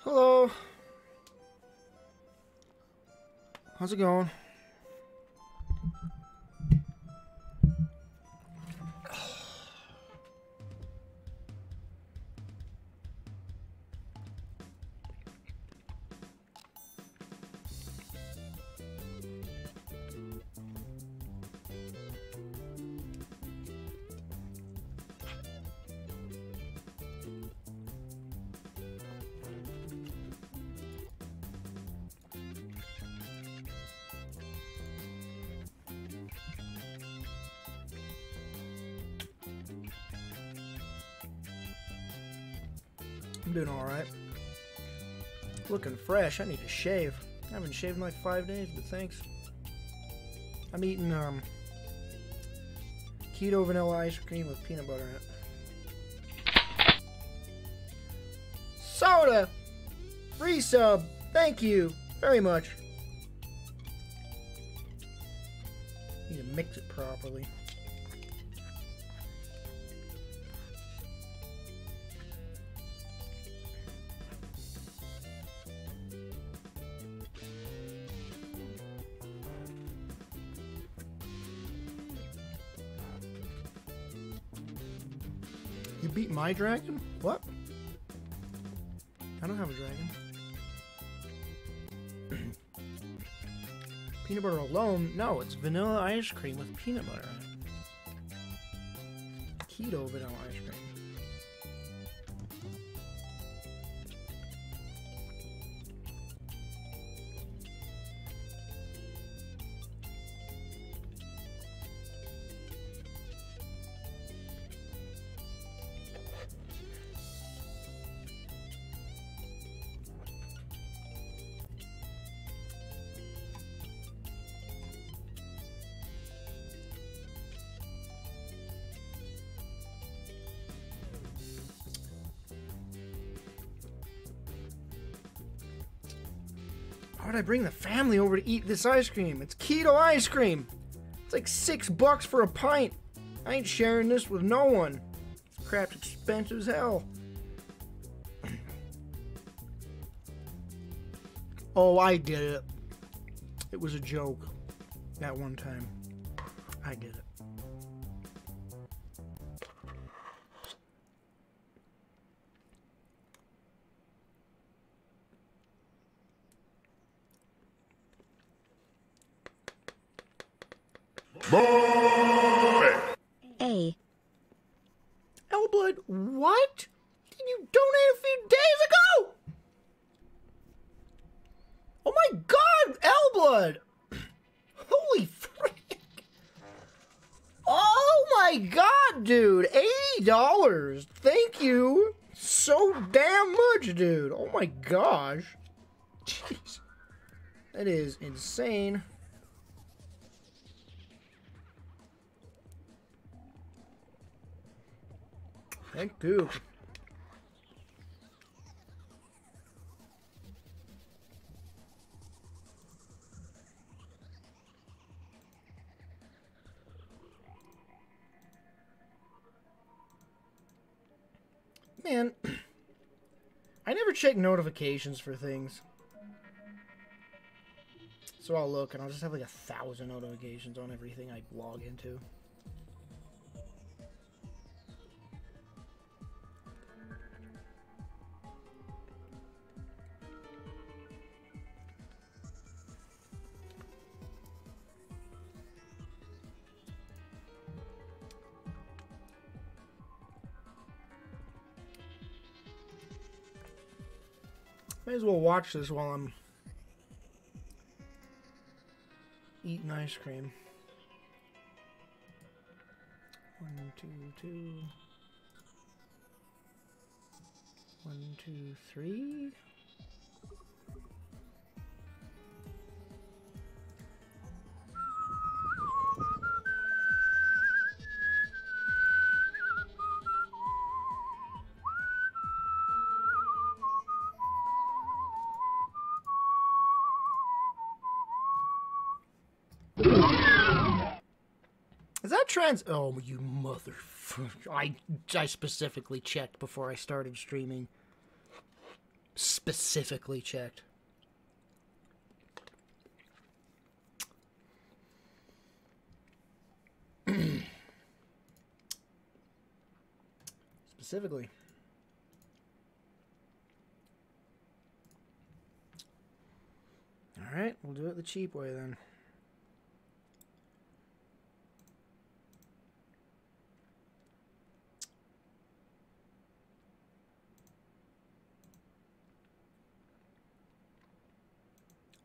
Hello. How's it going? Fresh. I need to shave. I haven't shaved in like five days, but thanks. I'm eating um keto vanilla ice cream with peanut butter in it. Soda! Free sub! Thank you very much. Need to mix it properly. My dragon? What? I don't have a dragon. peanut butter alone? No, it's vanilla ice cream with peanut butter. Keto vanilla ice cream. I bring the family over to eat this ice cream? It's keto ice cream. It's like six bucks for a pint. I ain't sharing this with no one. This crap's expensive as hell. Oh, I did it. It was a joke. That one time. Insane. Thank you. Man, I never check notifications for things. So I'll look and I'll just have like a thousand notifications on everything I log into. May as well watch this while I'm eating ice cream. One, two, two. One, two, three. Oh, you mother. I I specifically checked before I started streaming. Specifically checked. Specifically. All right, we'll do it the cheap way then.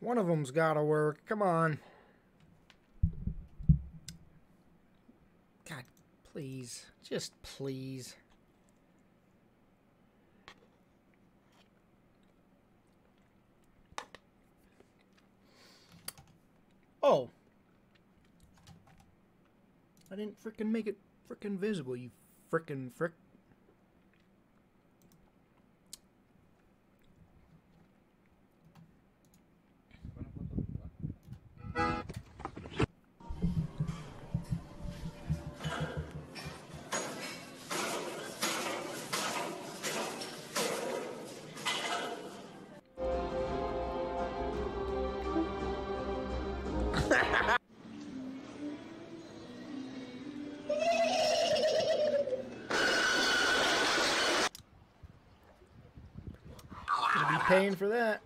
One of them's got to work. Come on. God, please. Just please. Oh. I didn't frickin' make it frickin' visible, you frickin' frick. Paying for that.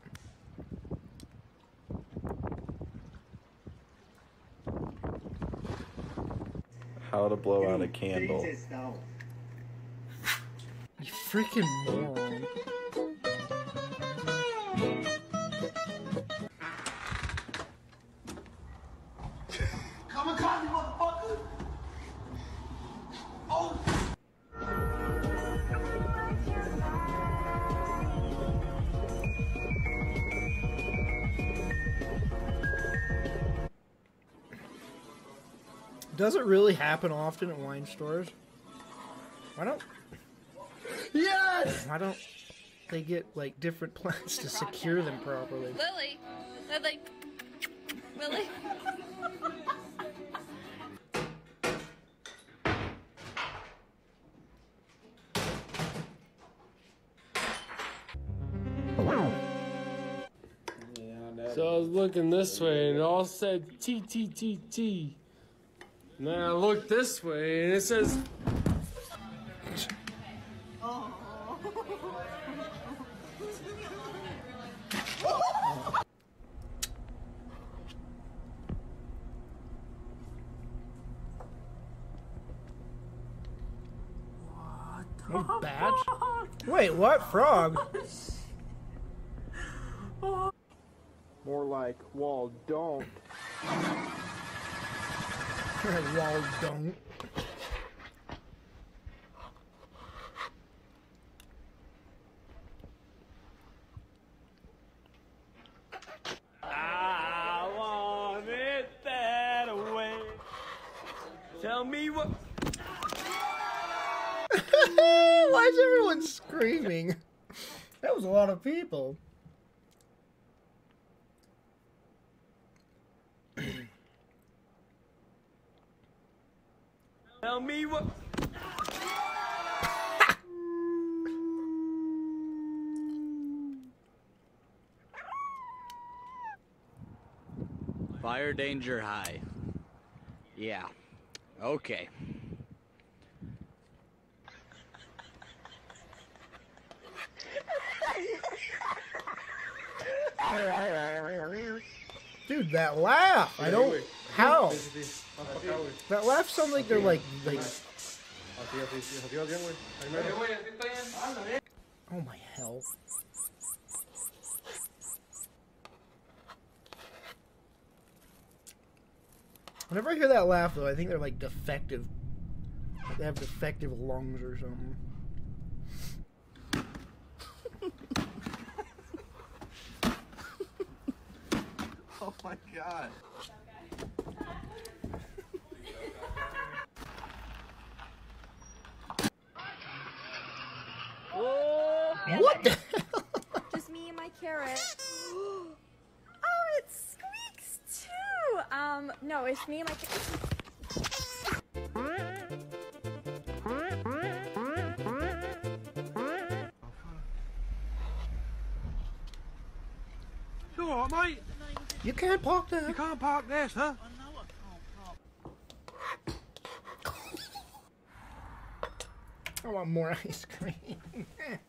How to blow out a candle. You freaking moron. Does it really happen often at wine stores? Why don't Yes! why don't they get like different plants to secure them properly? Lily, Lily, Lily. So I was looking this way and it all said T T T T. And then I looked this way and it says No badge? Wait, what? Frog? More like, well, don't. well, don't. I want it that way. Tell me what. Why is everyone screaming? That was a lot of people. Tell me what. Fire danger high. Yeah. Okay. Dude, that laugh. I don't. How? That laugh sounds like they're like like. Oh my hell. Whenever I hear that laugh, though, I think they're like defective. They have defective lungs or something. Oh my god. What the hell? Just me and my carrot. oh, it squeaks too. Um, no, it's me and my You alright, mate? You can't park there. You can't park there, sir. I want more ice cream.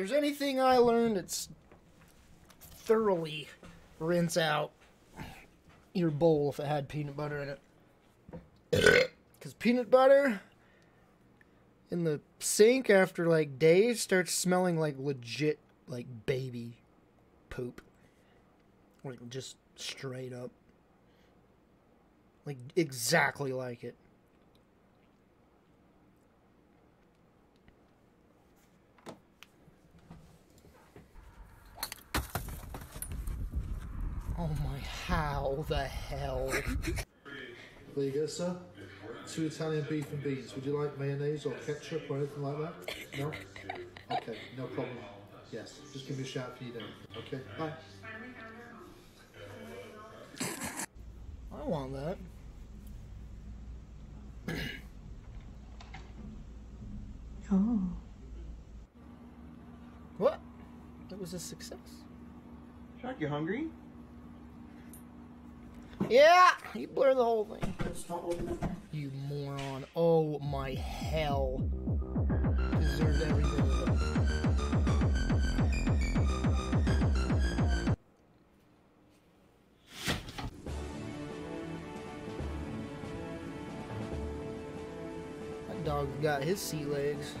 there's anything I learned, it's thoroughly rinse out your bowl if it had peanut butter in it. Because peanut butter in the sink after like days starts smelling like legit like baby poop. Like just straight up. Like exactly like it. Oh my, how the hell? There you go, sir. Two Italian beef and beans. Would you like mayonnaise or ketchup or anything like that? No? Okay, no problem. Yes, just give me a shout if you need anything. Okay, bye. I want that. Oh. What? That was a success. Shark, you hungry? Yeah, you blur the whole thing. You moron. Oh my hell. Deserved every bit of it. That dog got his sea legs.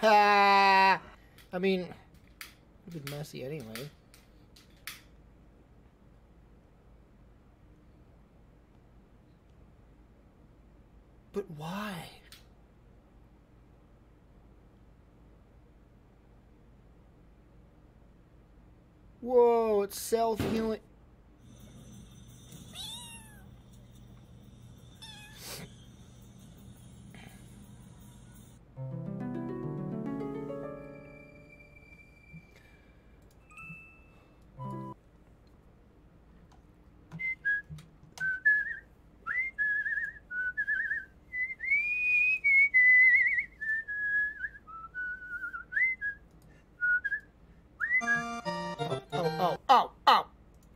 I mean, it'd been messy anyway.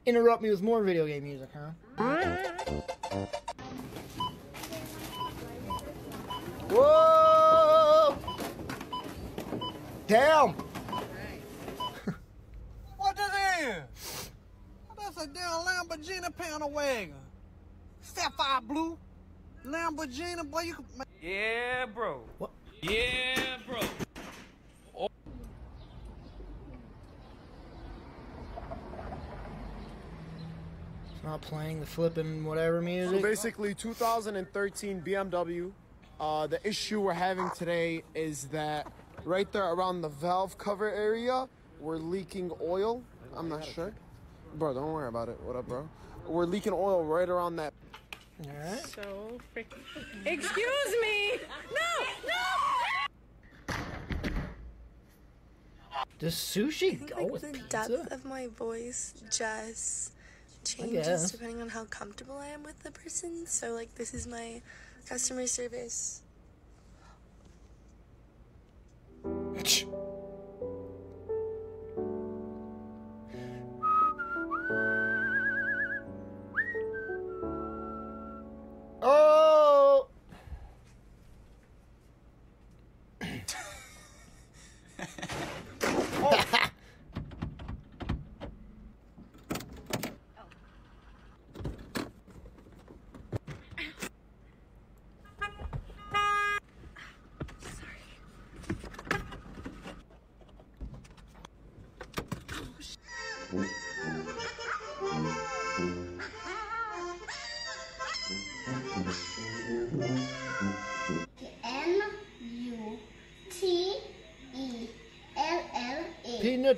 Interrupt me with more video game music, huh? Whoa! Damn! What that is? That's a damn Lamborghini panel wagon. Sapphire blue. Lamborghini, boy, you can. Yeah, bro. What? Yeah, bro. It's not playing the flipping whatever So basically, 2013 BMW. Uh, the issue we're having today is that right there around the valve cover area, we're leaking oil. I'm not sure. Bro, don't worry about it. What up, bro? We're leaking oil right around that. Alright. So freaking. Excuse me! No! No! Does sushi go like with the pizza? depth of my voice just guess. Changes depending on how comfortable I am with the person. So like this is my customer service.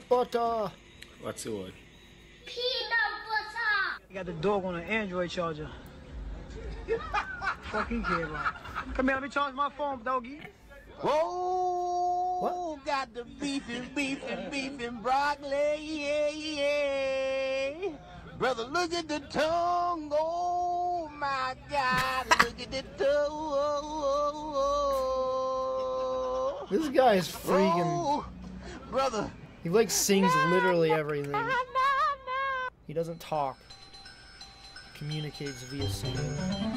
Butter. What's the word? Peanut butter. You got the dog on an Android charger. Fucking kid, right? Come here, let me charge my phone, doggy. Oh, Whoa, got the beef and beef and beef and broccoli, yeah, yeah. Brother, look at the tongue, oh my God, look at the tongue. This guy is freaking. Oh, brother. He like sings literally everything. He doesn't talk. Communicates via singing.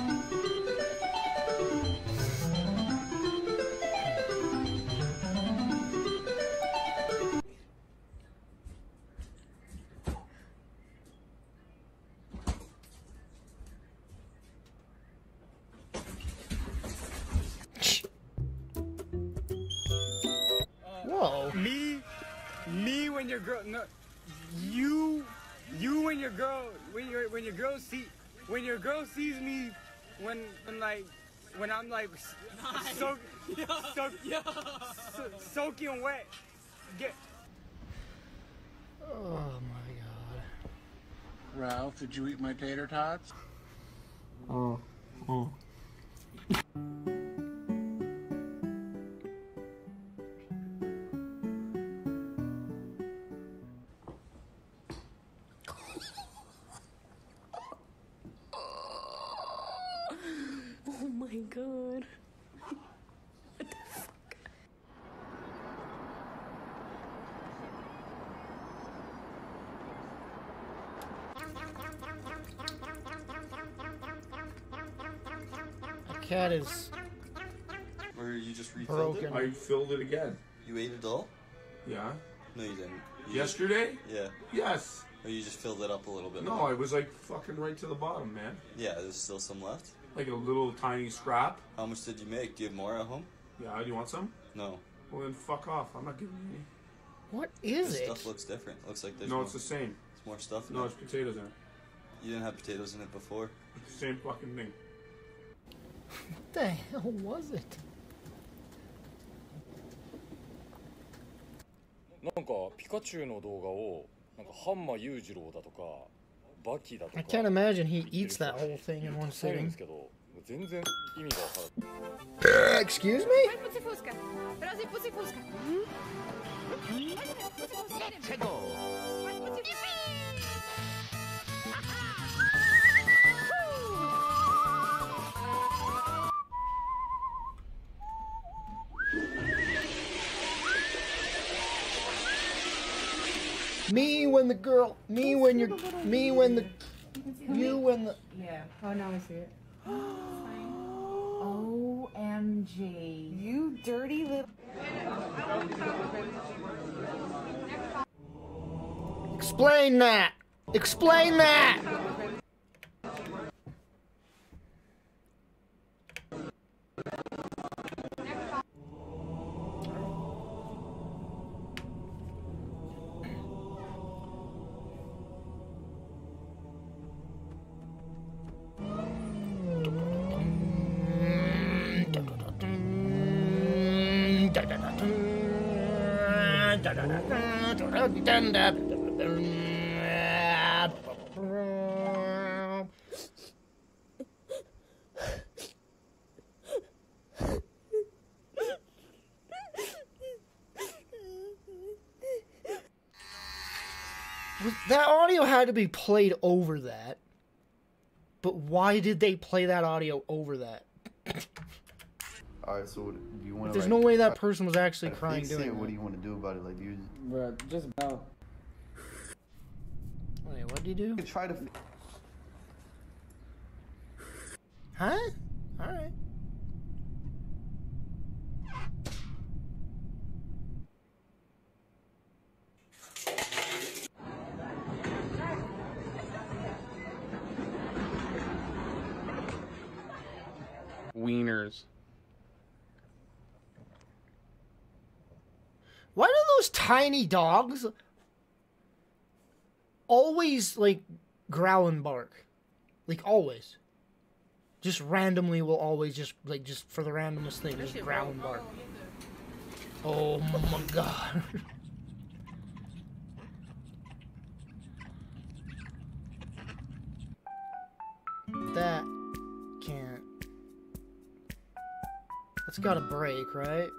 When I'm like, so, so, so, soaking wet, get. Oh my god. Ralph, did you eat my tater tots? Oh. Oh. My god. The cat is Or you just refilled broken. it? I filled it again. You ate it all? Yeah. No, you didn't. You Yesterday? Just, yeah. Yes. Or you just filled it up a little bit No, more? I was like fucking right to the bottom, man. Yeah, there's still some left Like a little tiny scrap. How much did you make? Do you have more at home? Yeah, do you want some? No. Well then fuck off. I'm not giving you any. What is the it? stuff looks different. Looks like there's No, more. it's the same. It's more stuff. in No, it. it's potatoes in it. You didn't have potatoes in it before. It's the same fucking thing. What the hell was it? なんかピカチュウの動画をなんかハンマー裕次郎だとか I can't imagine he eats that whole thing in one sitting. Excuse me? Let's go! Me when the girl, me when you're, me when the, You when the. Yeah. Oh, now I see it. Oh. Omg. You dirty little. Explain that. Explain that. That audio had to be played over that. But why did they play that audio over that? Alright, so what, do you want to? There's no way that person was actually crying fix it, doing What do you want to do about it? Like, do you Bro, just bow. Wait, what do you do? try to? Huh? Alright. Wieners. Why do those tiny dogs always like growl and bark? Like always. Just randomly will always just like just for the randomest thing, just growl and bark. Oh my god. that can't. That's gotta break, right?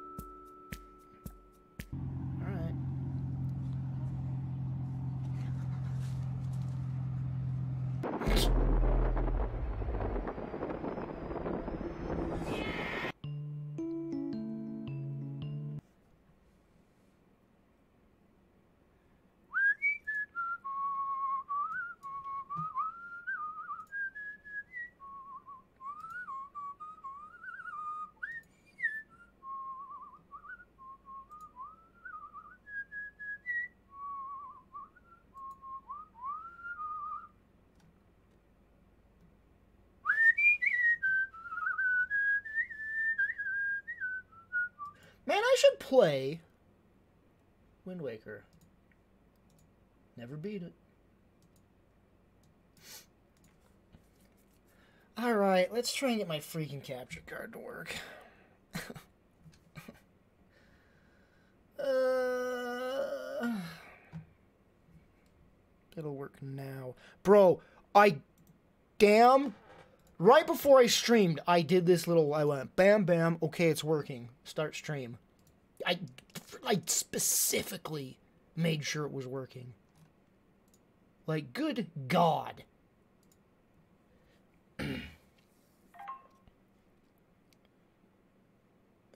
Play Wind Waker. Never beat it. Alright, let's try and get my freaking capture card to work. uh, it'll work now. Bro, I damn right before I streamed, I did this little I went bam bam, okay, it's working. Start stream. I I specifically made sure it was working. Like good god.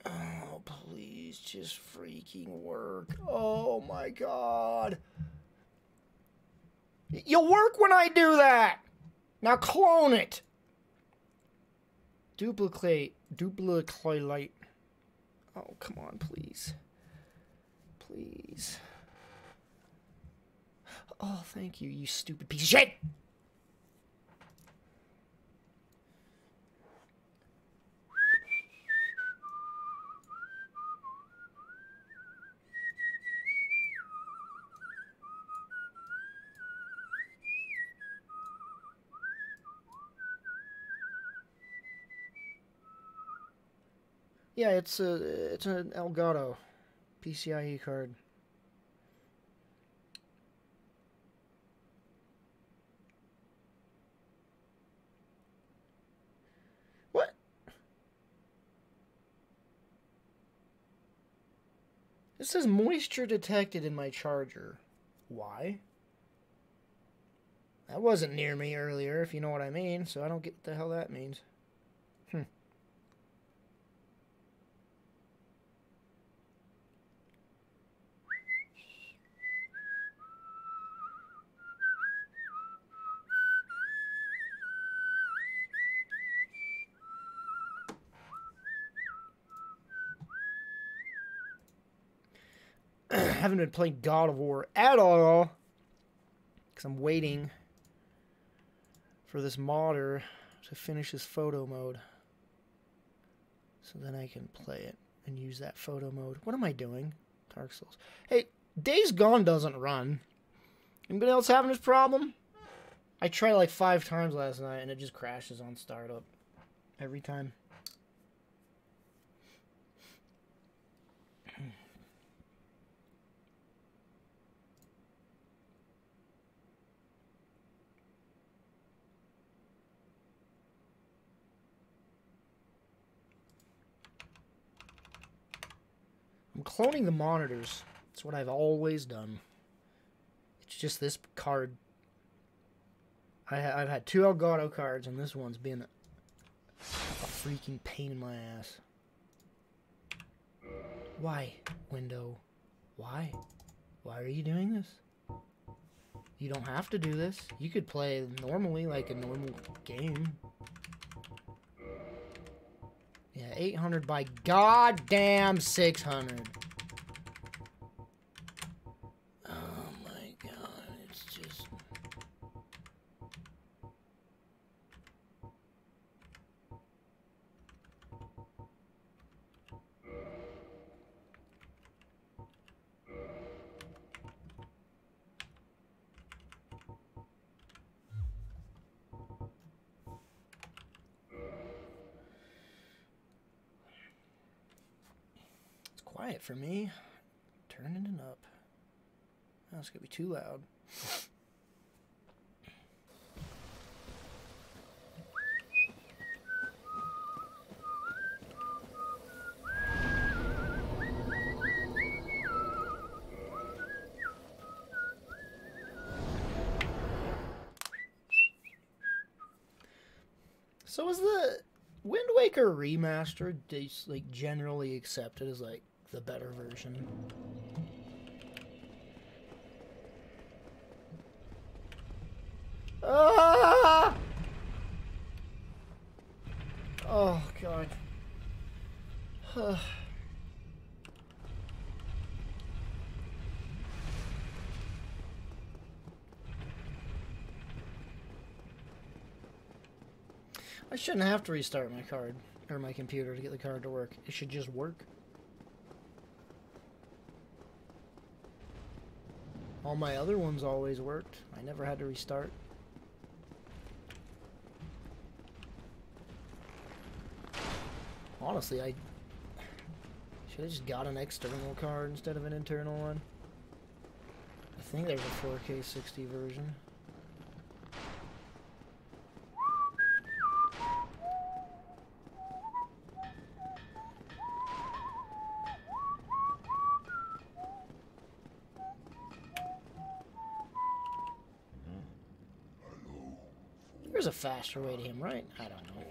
oh, please just freaking work. Oh my god. You'll work when I do that. Now clone it. Duplicate. Duplicate. Oh, come on, please. Please. Oh, thank you, you stupid piece of shit! Yeah, it's a it's an Elgato PCIe card. What? This says moisture detected in my charger. Why? That wasn't near me earlier, if you know what I mean, so I don't get what the hell that means. Hmm. Haven't been playing God of War at all. Because I'm waiting for this modder to finish his photo mode. So then I can play it and use that photo mode. What am I doing? Dark Souls. Hey, Days Gone doesn't run. Anybody else having this problem? I tried like five times last night and it just crashes on startup. Every time. Cloning the monitors. It's what I've always done. It's just this card. I, I've had two Elgato cards, and this one's been a freaking pain in my ass. Why, window? Why? Why are you doing this? You don't have to do this. You could play normally, like a normal game. Yeah, 800 by goddamn 600. Quiet for me. Turning it up. It's gonna be too loud. So is the Wind Waker remastered just like generally accepted as like the better version? Ah! Oh god. I shouldn't have to restart my card or my computer to get the card to work. It should just work. All my other ones always worked. I never had to restart. Honestly, I should have just got an external card instead of an internal one. I think there's a 4K 60 version. There's a faster way to him, right? I don't know.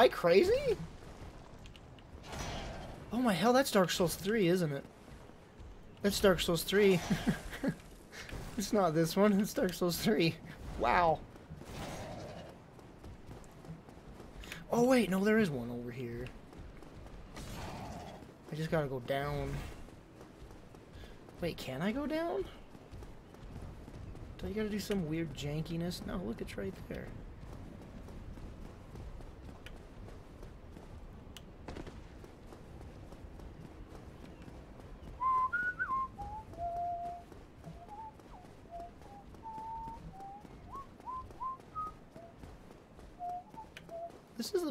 I crazy? Oh my hell, that's Dark Souls 3, isn't it? That's Dark Souls 3. it's not this one, it's Dark Souls 3. Wow. Oh wait, no, there is one over here. I just gotta go down. Wait, can I go down? Do you gotta do some weird jankiness? No, look, it's right there.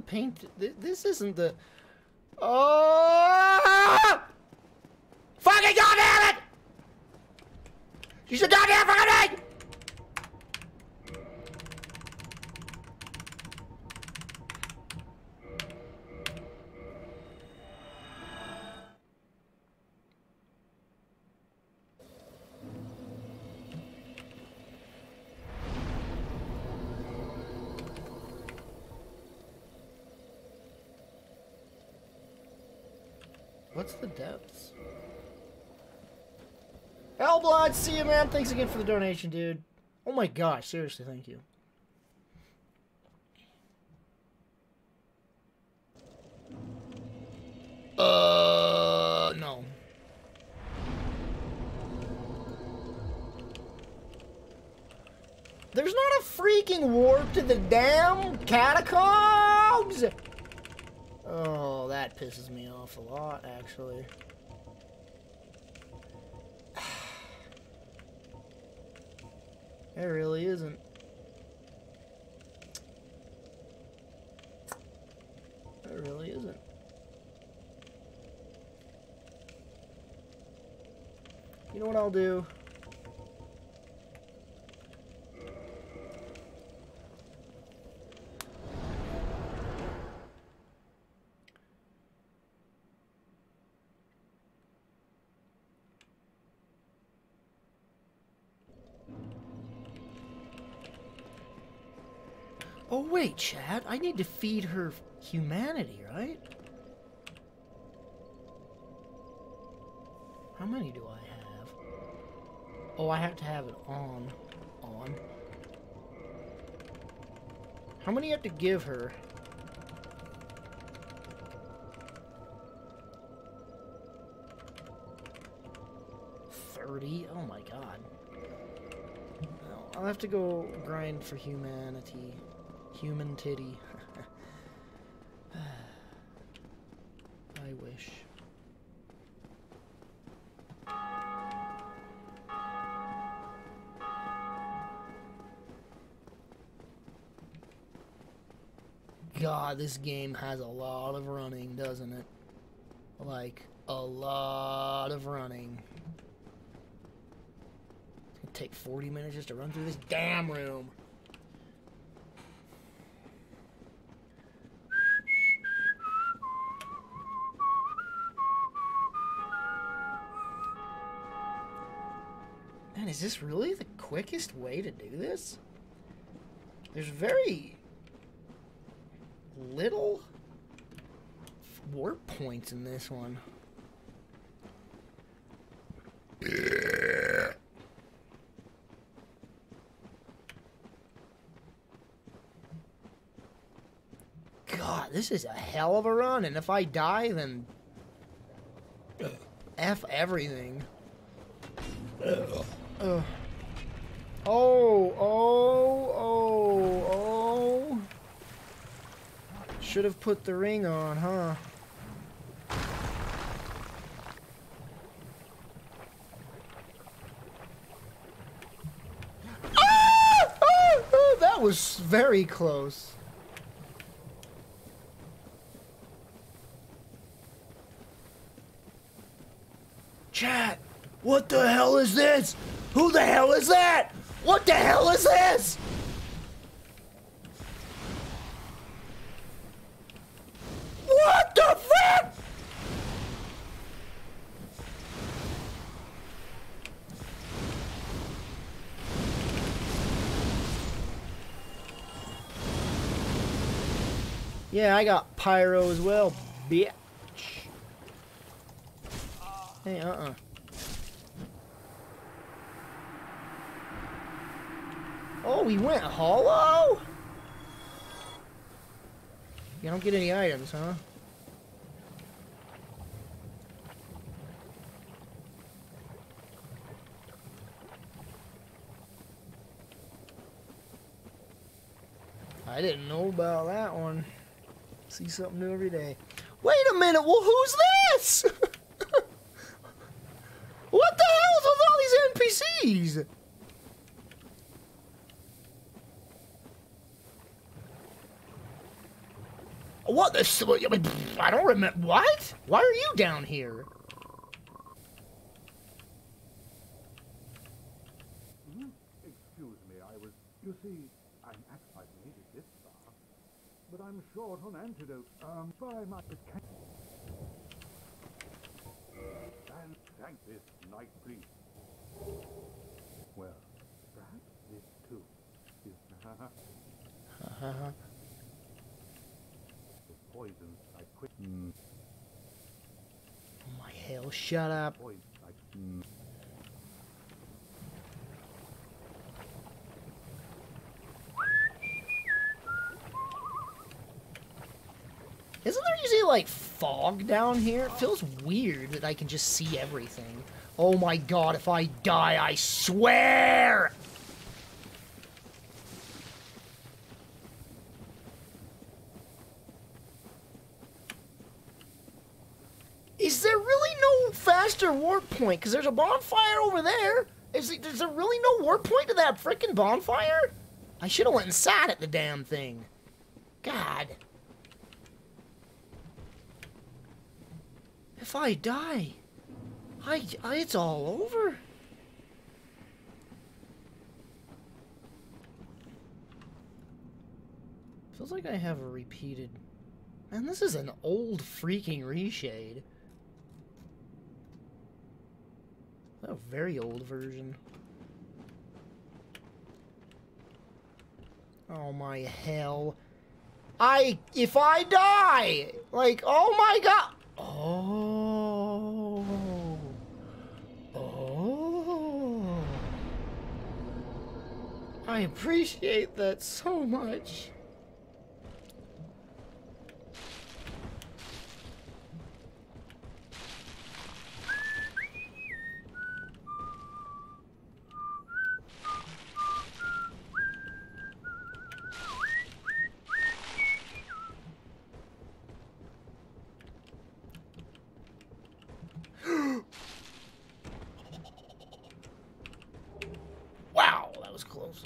Paint. th- This isn't the. Oh! Thanks again for the donation, dude. Oh my gosh, seriously, thank you. Uh, no. There's not a freaking warp to the damn catacombs! Oh, that pisses me off a lot, actually. There really isn't. There really isn't. You know what I'll do? Wait, Chad, I need to feed her humanity, right? How many do I have? Oh, I have to have it on. On. How many have to give her? Thirty? Oh my god. I'll have to go grind for humanity. Human titty. I wish. God, this game has a lot of running, doesn't it? Like, a lot of running. It's gonna take 40 minutes just to run through this damn room. Is this really the quickest way to do this? There's very little warp points in this one. God, this is a hell of a run, and if I die, then F everything. Ugh. Oh, oh, oh, oh. Should have put the ring on, huh? Ah! Ah! That was very close. Chat, what the hell is this? Who the hell is that? What the hell is this? What the fuck? Yeah, I got pyro as well, bitch. Hey, uh-uh. We went hollow? You don't get any items, huh? I didn't know about that one. See something new every day. Wait a minute, well who's this? what the hell is with all these NPCs? What the? I don't remember. What? Why are you down here? Excuse me, I was. You see, I'm I've made it this far, but I'm short on antidote. Um, I. It can... And thank this night, please. Well, perhaps this too is. Poisons I quit. Mm. my hell, shut up. Isn't there usually like fog down here? It feels weird that I can just see everything. Oh my god, if I die, I swear! Is there really no faster warp point? Because there's a bonfire over there. Is, there really no warp point to that frickin' bonfire? I should have went and sat at the damn thing. God. If I die, I, I it's all over. Feels like I have a repeated. Man, this is an old freaking reshade. A very old version. Oh my hell. I if I die, like oh my god. Oh. Oh. I appreciate that so much. wow, that was close.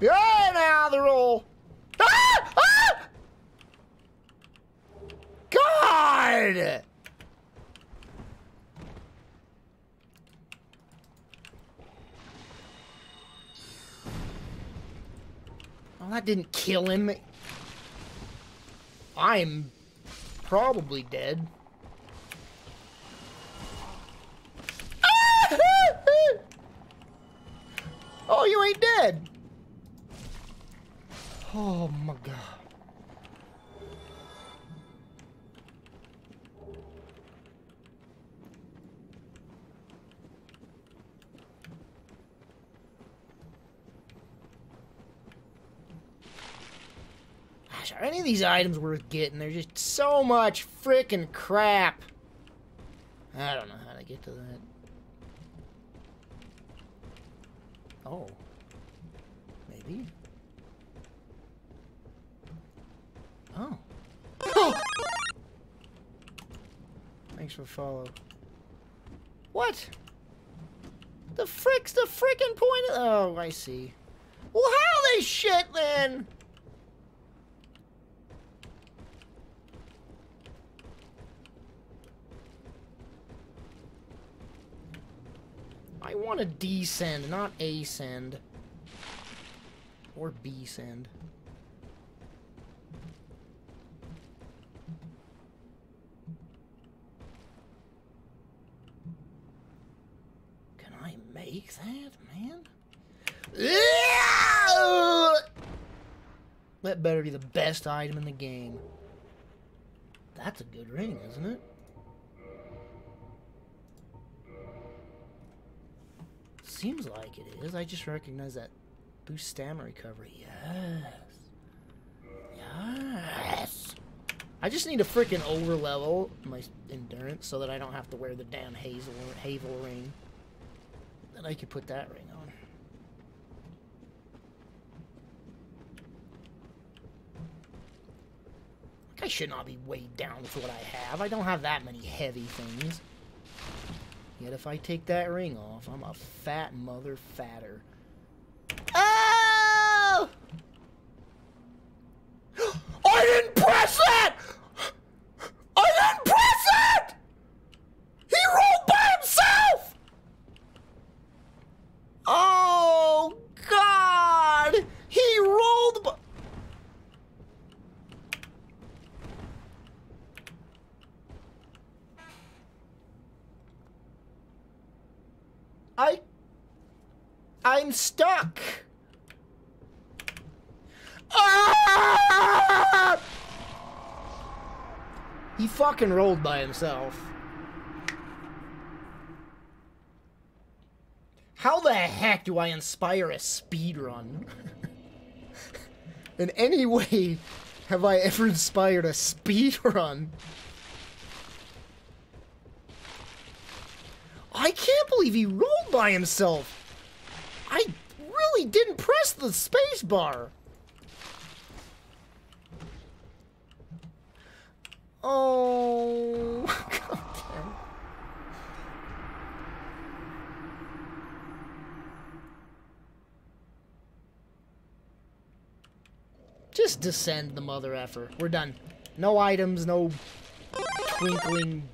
Yeah, now the roll. Ah! Ah! God! Well, that didn't kill him. I'm probably dead. oh, you ain't dead. Oh my god. Of these items worth getting? They're just so much freaking crap. I don't know how to get to that. Oh. Maybe. Oh. Oh! Thanks for follow. What? The frick's the frickin' point of- Oh, I see. Well, how they shit then? I want to descend, not ascend. Or B send. Can I make that, man? That better be the best item in the game. That's a good ring, isn't it? Seems like it is. I just recognize that boost stamina recovery. Yes. Yes. I just need to freaking overlevel my endurance so that I don't have to wear the damn Havel Havel ring. Then I could put that ring on. I should not be weighed down with what I have. I don't have that many heavy things. Yet if I take that ring off, I'm a fat mother fatter. Oh! I didn't press that! I didn't press it! He rolled by himself! Oh, God! He rolled by... I I'm stuck. Ah! He fucking rolled by himself. How the heck do I inspire a speed run? In any way have I ever inspired a speed run? I can't believe he rolled by himself. I really didn't press the space bar. Oh, God damn. Just descend the mother effer. We're done. No items, no twinkling.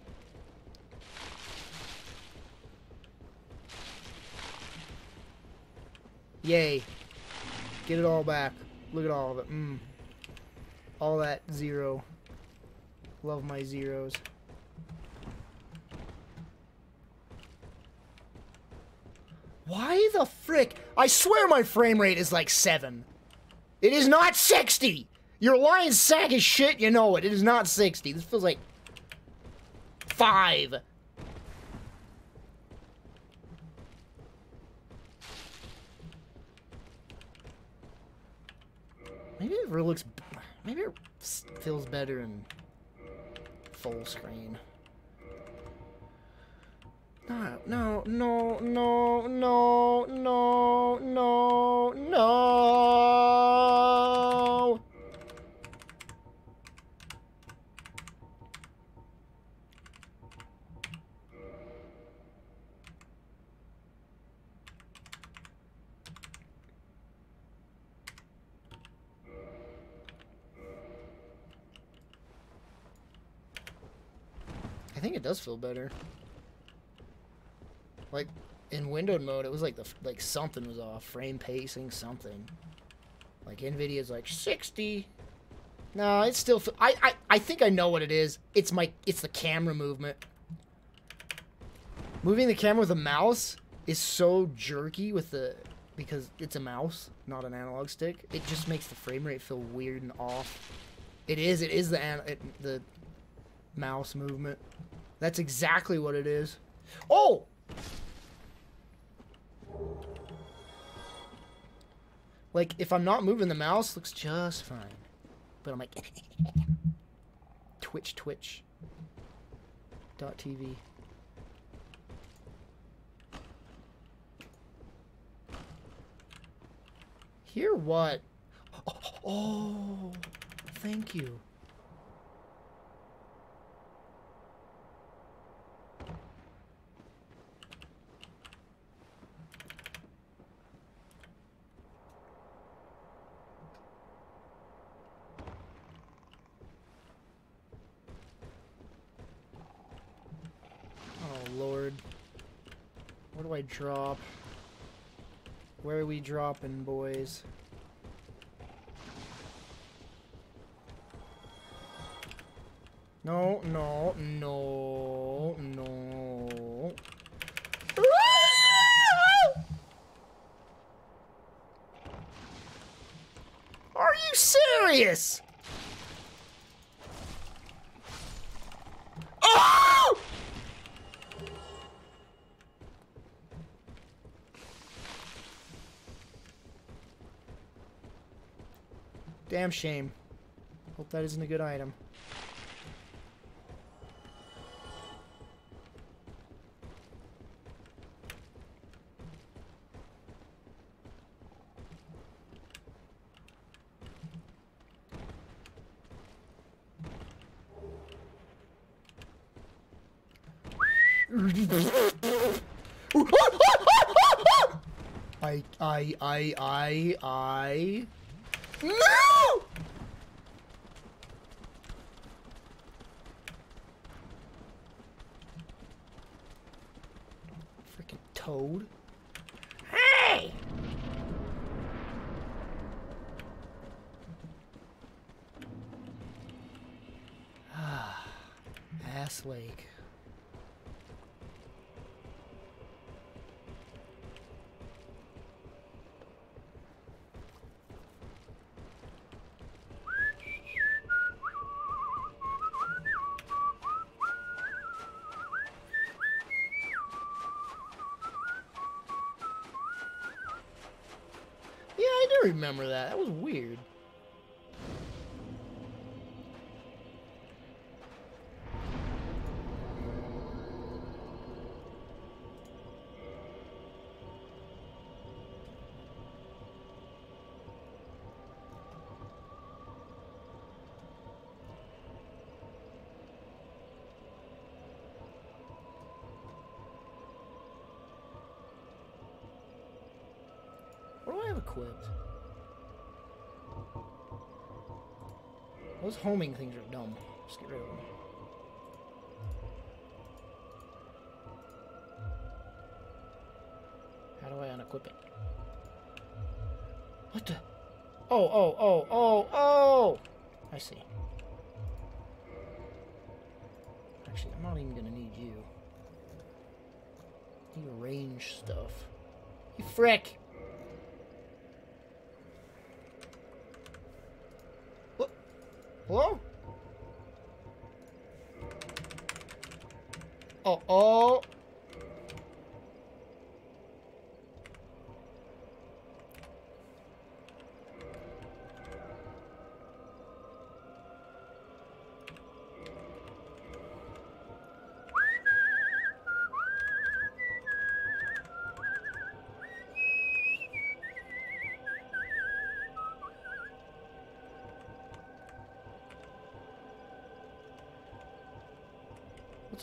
Yay. Get it all back. Look at all of it. Mm. All that zero. Love my zeros. Why the frick? I swear my frame rate is like 7. It is not 60! Your lion's sack is shit, you know it. It is not 60. This feels like 5. Maybe it really looks... Maybe it feels better in full screen. No, no, no, no, no, no, no, no. I think it does feel better. Like in windowed mode, it was like the like something was off, frame pacing, something. Like Nvidia's like 60. No, it's still. I I I think I know what it is. It's my it's the camera movement. Moving the camera with a mouse is so jerky with the because it's a mouse, not an analog stick. It just makes the frame rate feel weird and off. It is. It is the it, the mouse movement. That's exactly what it is. Oh! Like, if I'm not moving the mouse, looks just fine. But I'm like, Twitch, Twitch. Dot TV. Hear what? Oh, thank you. Oh, Lord. What do I drop? Where are we dropping, boys? No, no, no, no. Are you serious? Damn shame. Hope that isn't a good item. I, I, I, I, I. No! Freaking toad. Hey! Ah, ass Lake. I remember that. That was weird. Homing things are dumb. Just get rid of them. How do I unequip it? What the? Oh, oh, oh, oh, oh! I see. Actually, I'm not even gonna need you. You range stuff. You frick!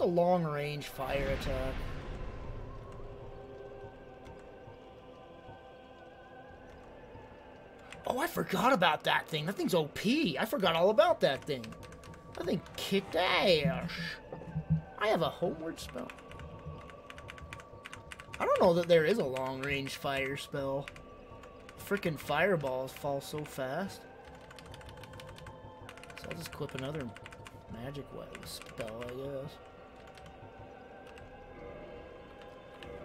What's a long range fire attack? Oh, I forgot about that thing. That thing's OP. I forgot all about that thing. That thing kicked ass. I have a homeward spell. I don't know that there is a long range fire spell. Freaking fireballs fall so fast. So I'll just clip another magic spell, I guess.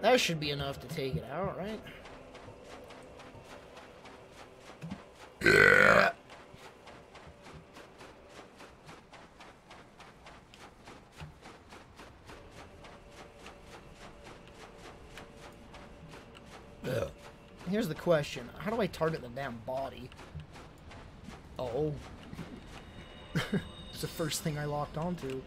That should be enough to take it out, right? Yeah. Here's the question. How do I target the damn body? Oh. it's the first thing I locked onto.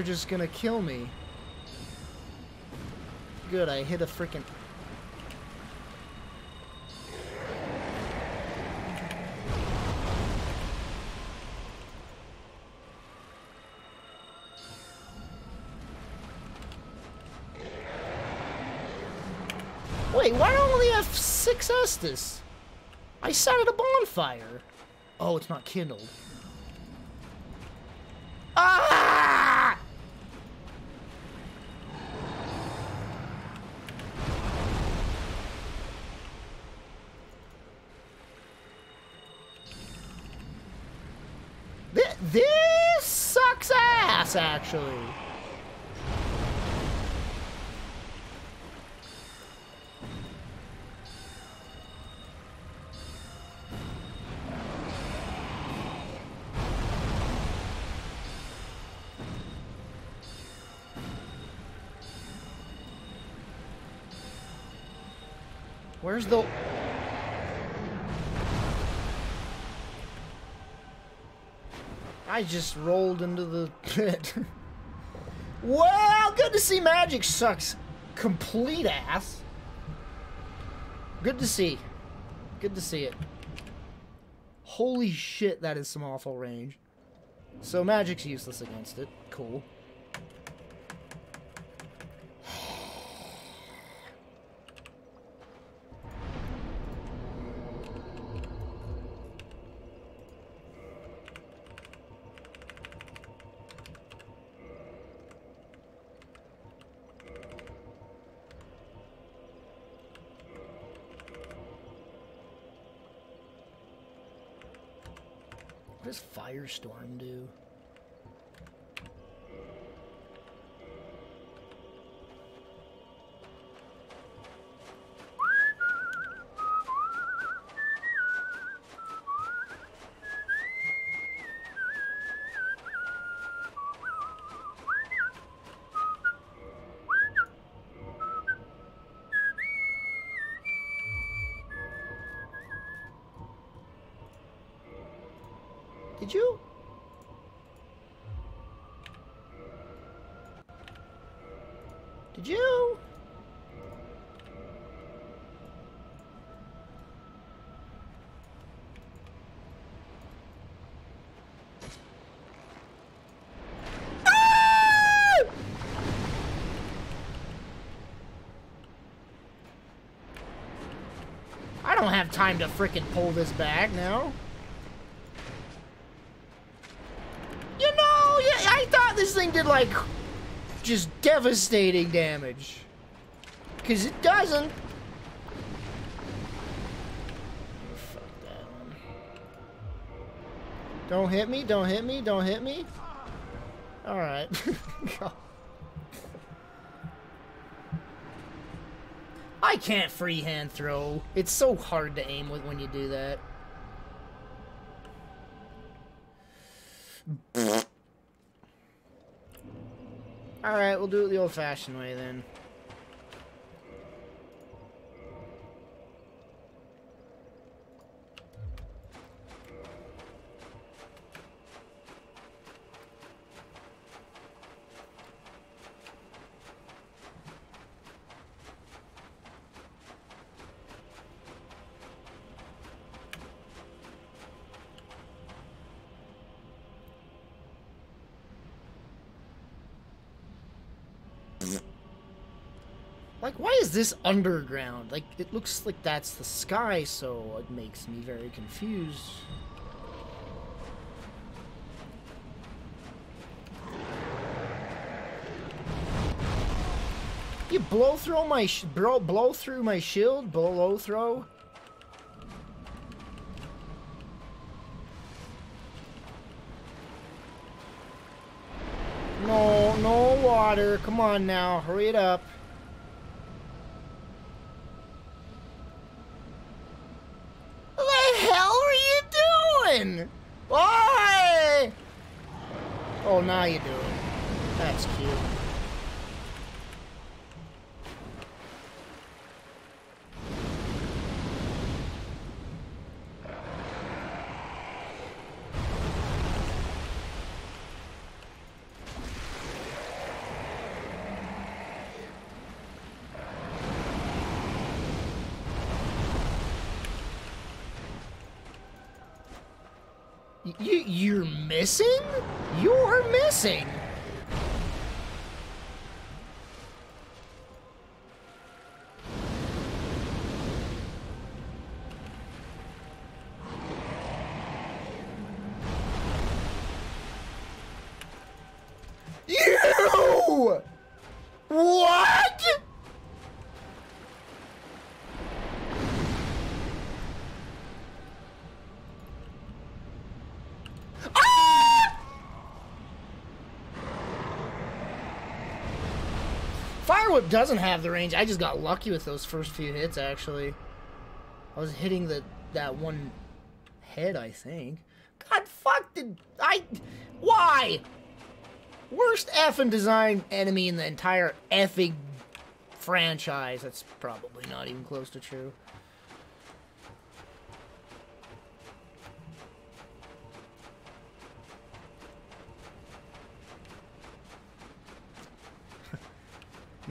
They're just gonna kill me. Good, I hit a freaking. Wait, why do I only have six Estus? I at a bonfire. Oh, it's not kindled. Ah! Thi- This sucks ass, actually. Where's the... I just rolled into the pit. Well, good to see magic sucks complete ass. Good to see. Good to see it. Holy shit, that is some awful range. So magic's useless against it. Cool. Firestorm do? Did you? Did you? Ah! I don't have time to frickin' pull this back now. You know, yeah, I thought this thing did like just devastating damage. Cause it doesn't. Don't hit me, don't hit me, don't hit me. Alright. I can't freehand throw. It's so hard to aim with when you do that. Alright, we'll do it the old-fashioned way then. Is this underground? Like, it looks like that's the sky, so it makes me very confused. You blow through my bro, blow through my shield, blow throw. No, no water. Come on now, hurry it up. What the hell are you doing? Why? Oh, now you do it. That's cute. Y- You, you're missing? You're missing. You! What? Fire Doesn't have the range. I just got lucky with those first few hits, actually. I was hitting the that one head, I think. God, fuck, did I... Why? Worst effing design enemy in the entire effing franchise. That's probably not even close to true.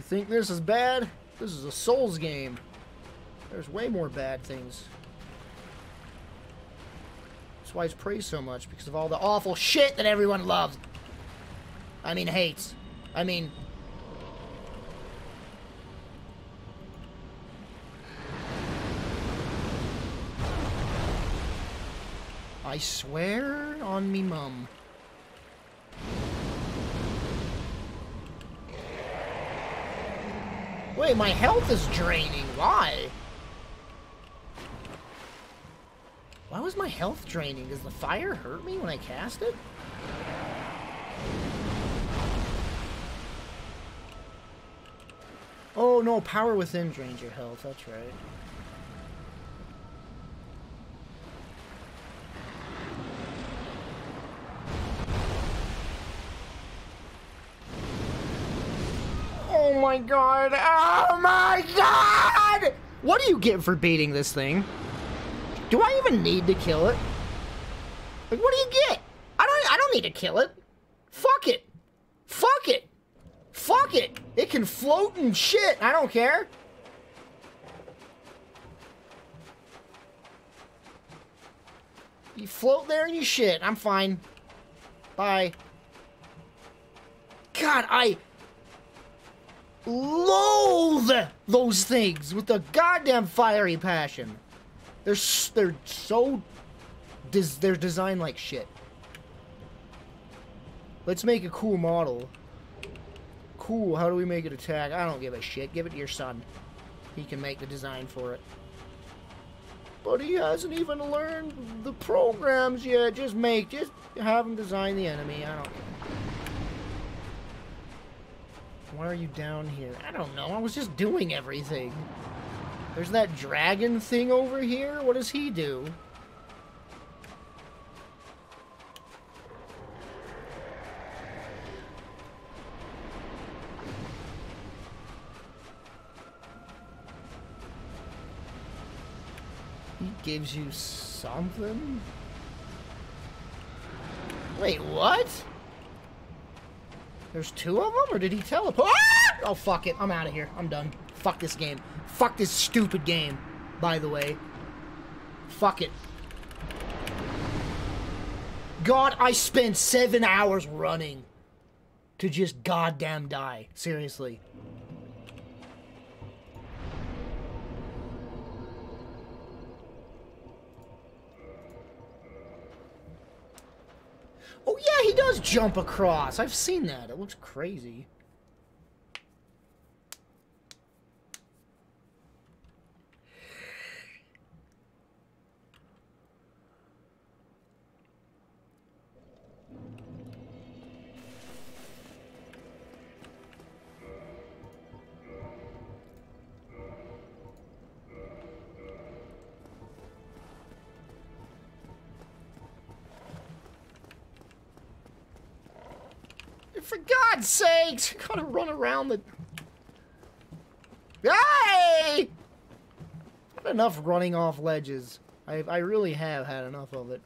Think this is bad? This is a Souls game. There's way more bad things. That's why it's praised so much, because of all the awful shit that everyone loves. I mean, hates. I mean... I swear on me mum. Wait, my health is draining. Why? Why was my health draining? Does the fire hurt me when I cast it? Oh no, power within drains your health, that's right. Oh my god! Oh my god! What do you get for beating this thing? Do I even need to kill it? Like, what do you get? I don't. I don't need to kill it. Fuck it. Fuck it. Fuck it. It can float and shit. I don't care. You float there and you shit. I'm fine. Bye. God, I loathe those things with a goddamn fiery passion. They're they're so des- they're designed like shit. Let's make a cool model. Cool. How do we make it attack? I don't give a shit. Give it to your son. He can make the design for it. But he hasn't even learned the programs yet. Just make, just have him design the enemy. I don't care. Why are you down here? I don't know. I was just doing everything. There's that dragon thing over here. What does he do? He gives you something? Wait, what? There's two of them, or did he teleport? Ah! Oh, fuck it. I'm out of here. I'm done. Fuck this game. Fuck this stupid game, by the way. Fuck it. God, I spent seven hours running to just goddamn die. Seriously. Oh yeah, he does jump across. I've seen that. It looks crazy. God's sakes, you gotta run around the. Hey! Enough running off ledges. I I really have had enough of it.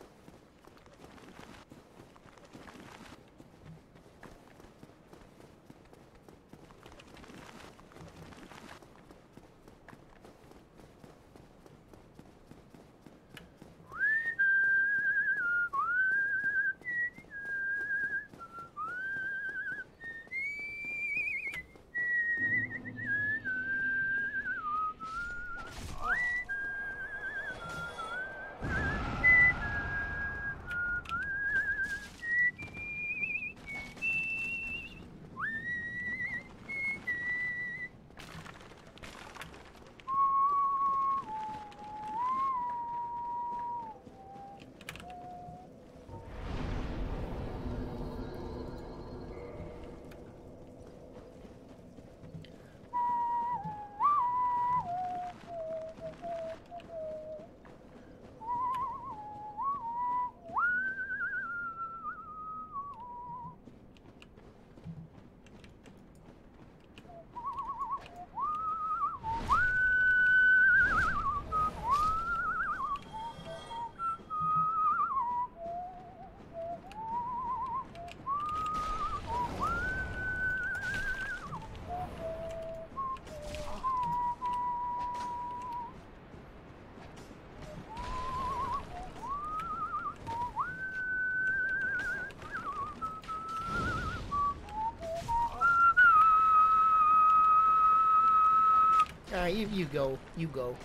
Ah, you you go, you go.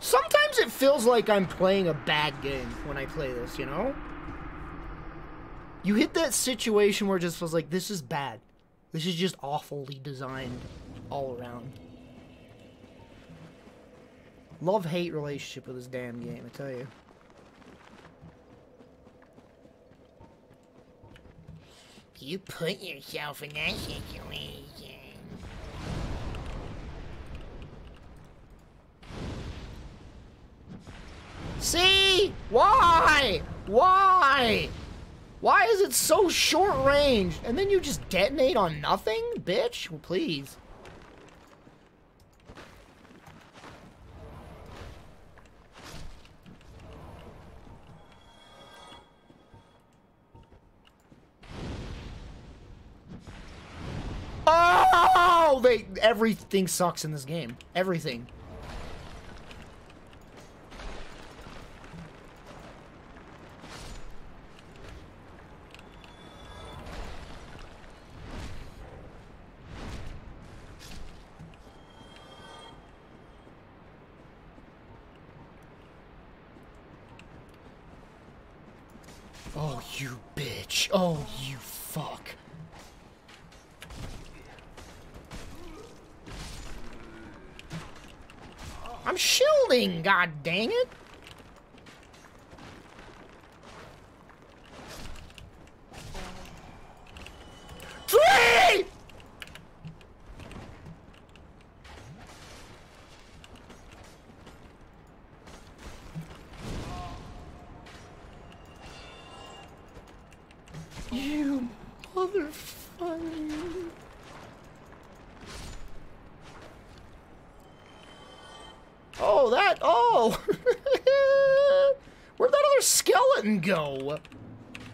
Sometimes it feels like I'm playing a bad game when I play this, you know? You hit that situation where it just feels like this is bad. This is just awfully designed all around. Love-hate relationship with this damn game, I tell you. You put yourself in that situation. See? Why? Why? Why is it so short range? And then you just detonate on nothing? Bitch, please. Oh, they everything sucks in this game. Everything.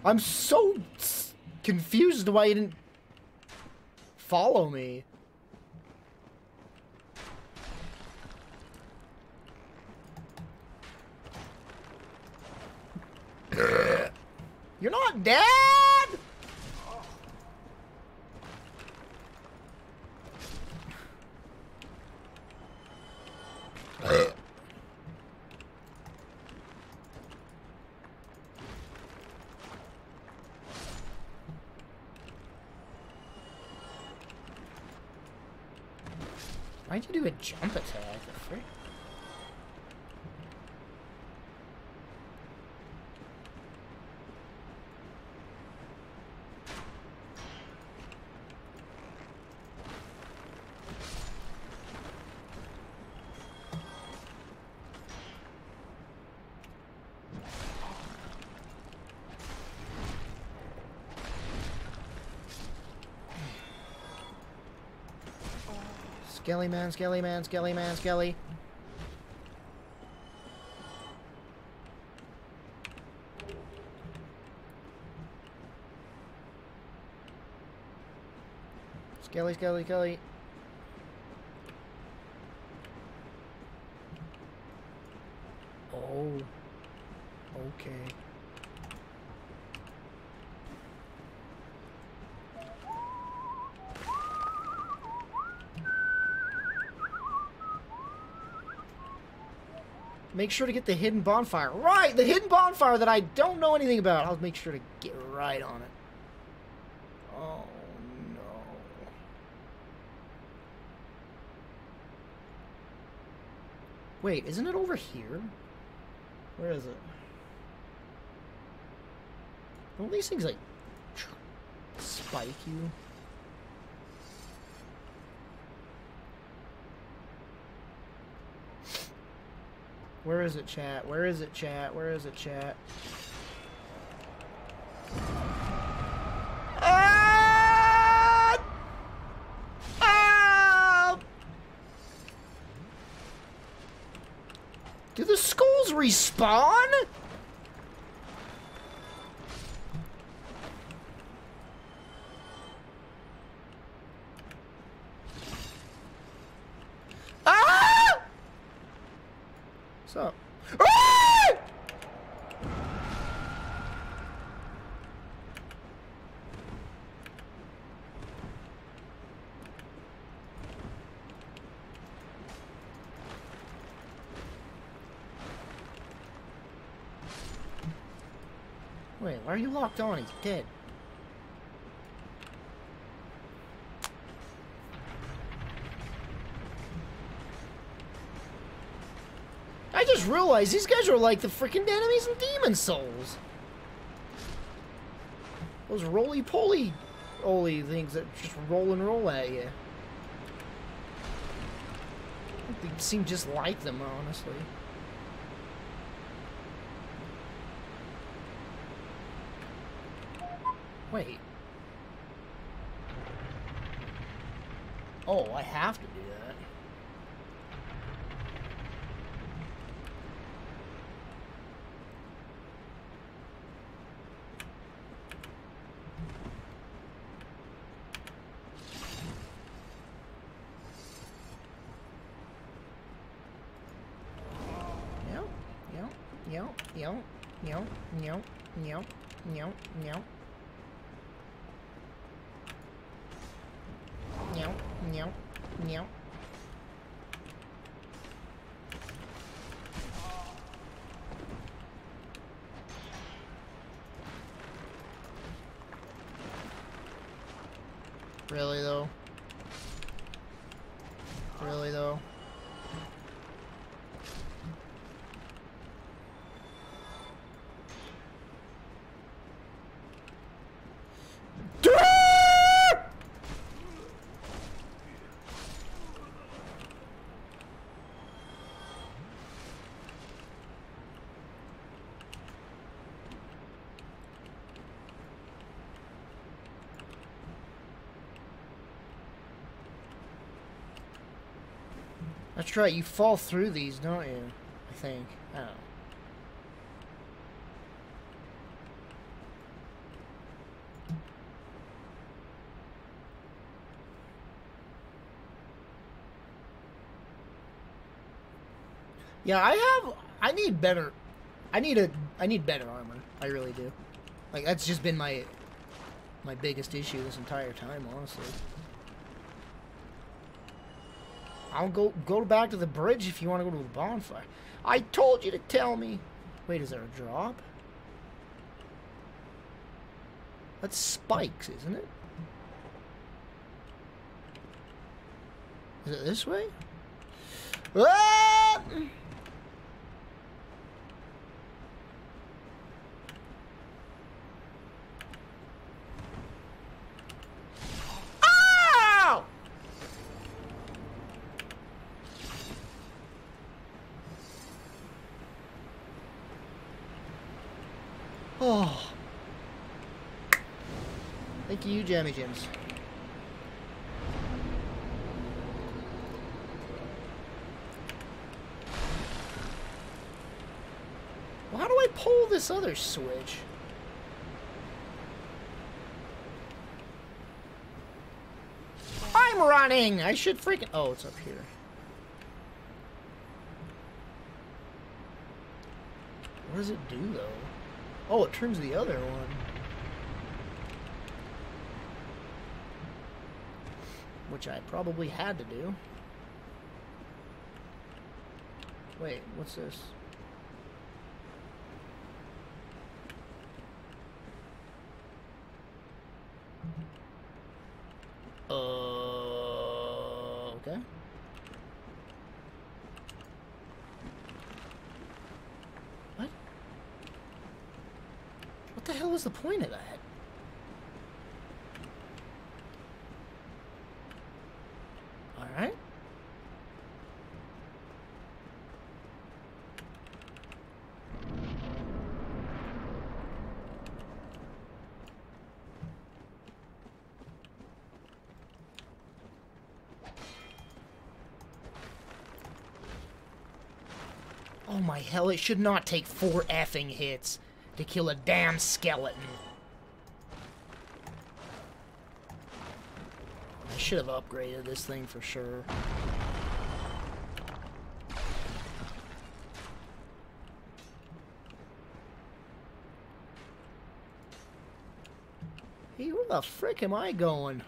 I'm so confused why you didn't follow me. You're not dead! Why'd you do a jump attack? The frick? Skelly man, skelly man, skelly man, skelly. Skelly, skelly, skelly. Oh. Okay. Make sure to get the hidden bonfire. Right, the hidden bonfire that I don't know anything about. I'll make sure to get right on it. Oh, no. Wait, isn't it over here? Where is it? Don't these things, like, spike you? Where is it, chat? Where is it, chat? Where is it, chat? Ah! Ah! Do the skulls respawn? Ah! What's up? Ah! Wait, why are you locked on? He's dead. I just realized these guys are like the freaking enemies in Demon Souls. Those roly-poly oly things that just roll and roll at you. They seem just like them, honestly. meow, meow. That's right, you fall through these, don't you? I think. I don't know. Yeah, I have. I need better. I need a. I need better armor. I really do. Like that's just been my my biggest issue this entire time, honestly. I'll go go back to the bridge if you want to go to the bonfire. I told you to tell me. Wait, is there a drop? That's spikes, isn't it? Is it this way? Ah! Ow! Oh. Thank you, Jammy Jims. Well, how do I pull this other switch? I'm running! I should freaking... Oh, it's up here. What does it do, though? Oh, it turns the other one. Which I probably had to do. Wait, what's this? Uh, okay. What? What the hell was the point of that? Alright. Oh my hell, it should not take four effing hits to kill a damn skeleton. I should have upgraded this thing for sure. Hey, where the frick am I going?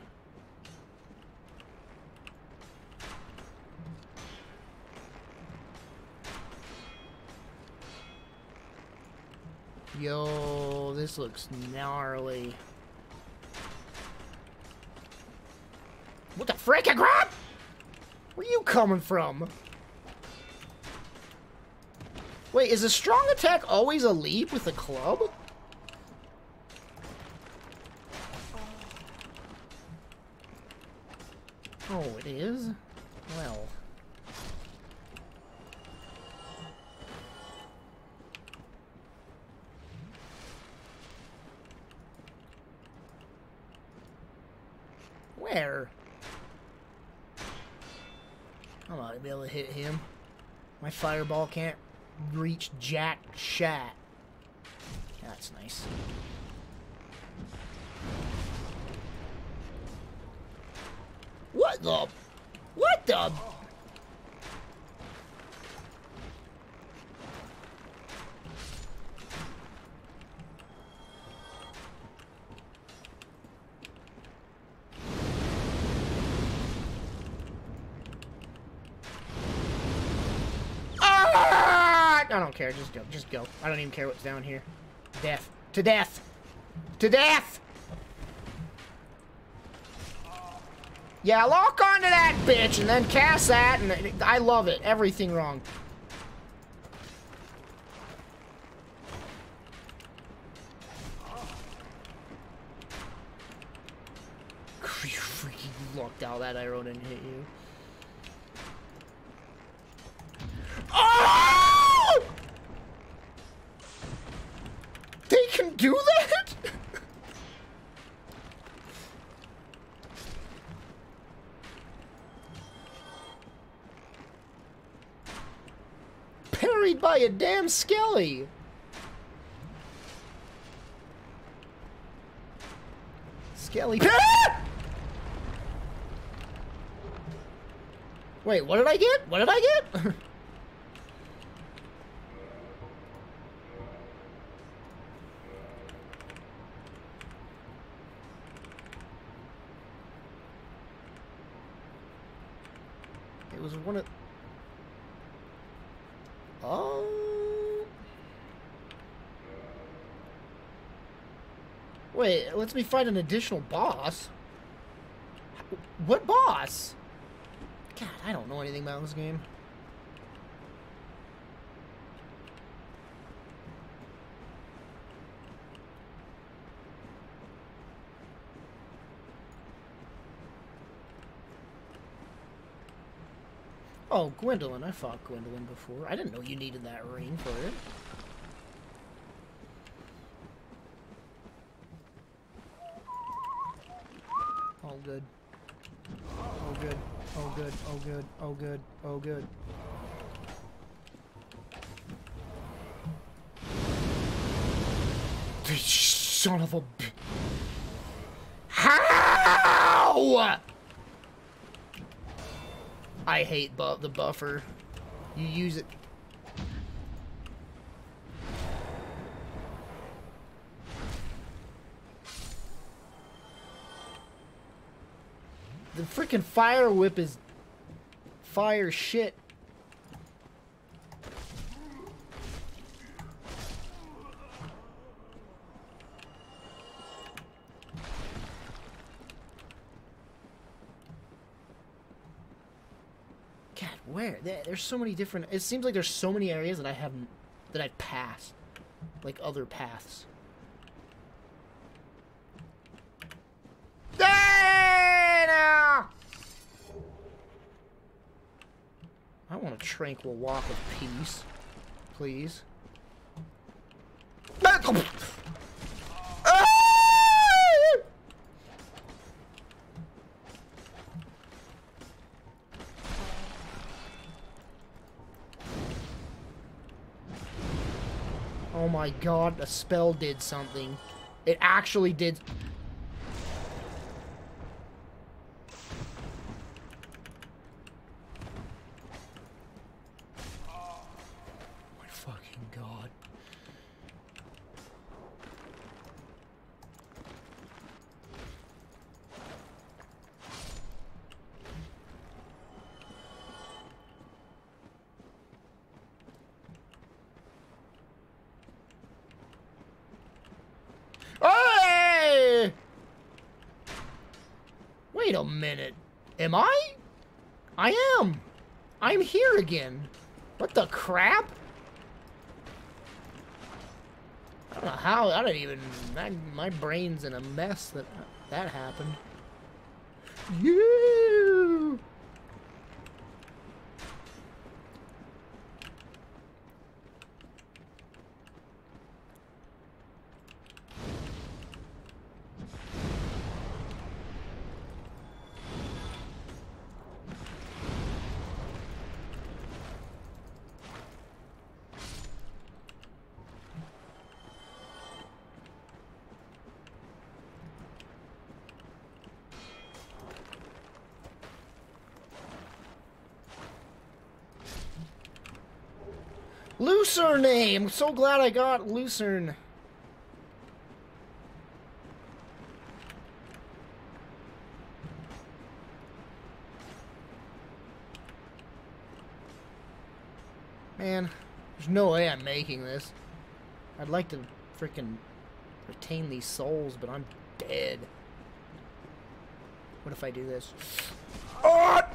Yo, looks gnarly. What the frick, crap? Where you coming from? Wait, is a strong attack always a leap with a club? Oh, it is? Well. Where? I'm not gonna be able to hit him. My fireball can't reach jack shat. That's nice. What the? What the? Just go. Just go. I don't even care what's down here. Death. To death. To death. Yeah, lock onto that bitch and then cast that, and I love it. Everything wrong. You freaking locked out that arrow didn't hit you. Oh! They can do that? Parried by a damn skelly. Skelly. Ah! Wait, what did I get? What did I get? It was one of. Oh. Wait, it lets me fight an additional boss. What boss? God, I don't know anything about this game. Oh, Gwyndolin. I fought Gwyndolin before. I didn't know you needed that ring for it. All good. Oh good. Oh good. Oh good. Oh good. Son of a. How? I hate bu the buffer. You use it. The freaking fire whip is fire shit. God, where? There's so many different. It seems like there's so many areas that I haven't that I've passed, like other paths. Dana! I want a tranquil walk of peace, please. Oh my god, the spell did something. It actually did. my fucking god. Hey! Wait a minute. Am I? I am. I'm here again. What the crap? I don't know how. I don't even. My, my brain's in a mess that that happened. Lucerne! I'm so glad I got Lucerne. Man, there's no way I'm making this. I'd like to freaking retain these souls, but I'm dead. What if I do this? Oh!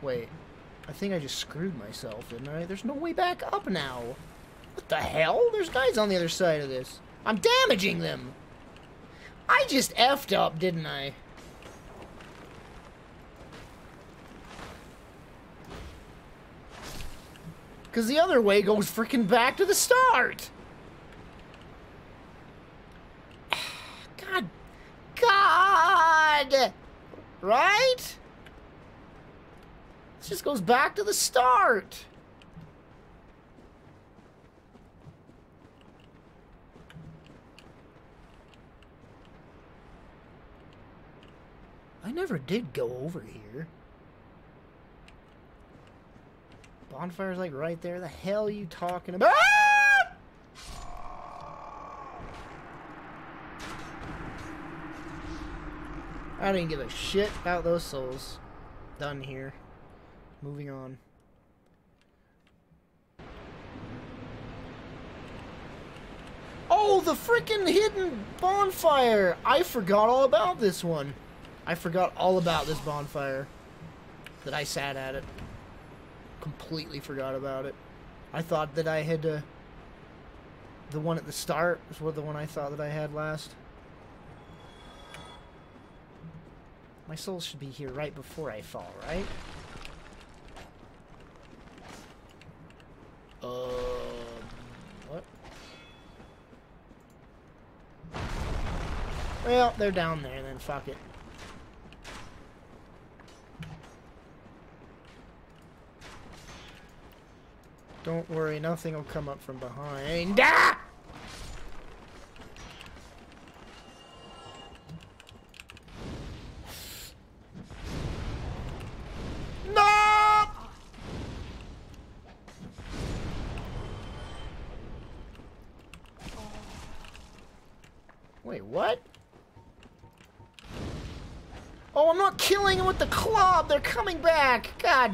Wait, I think I just screwed myself, didn't I? There's no way back up now. What the hell? There's guys on the other side of this. I'm damaging them. I just effed up, didn't I? Because the other way goes freaking back to the start. God. God! Right? Just goes back to the start. I never did go over here. Bonfire's like right there. The hell you talking about? Ah! I didn't give a shit about those souls. Done here. Moving on. Oh, the freaking hidden bonfire! I forgot all about this one. I forgot all about this bonfire. That I sat at it. Completely forgot about it. I thought that I had to... The one at the start was what the one I thought that I had last. My soul should be here right before I fall, right? Um, what? Well, they're down there then, fuck it. Don't worry, nothing will come up from behind. Ah! What? Oh, I'm not killing them with the club. They're coming back. God.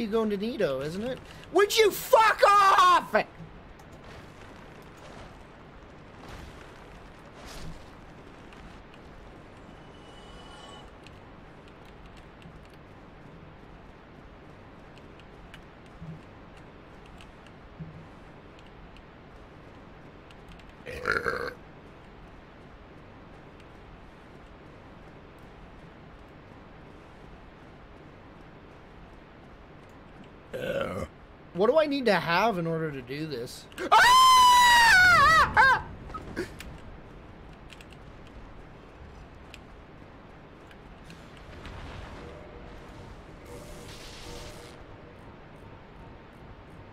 You go into Nito, isn't it? Would you fuck off? What do I need to have in order to do this?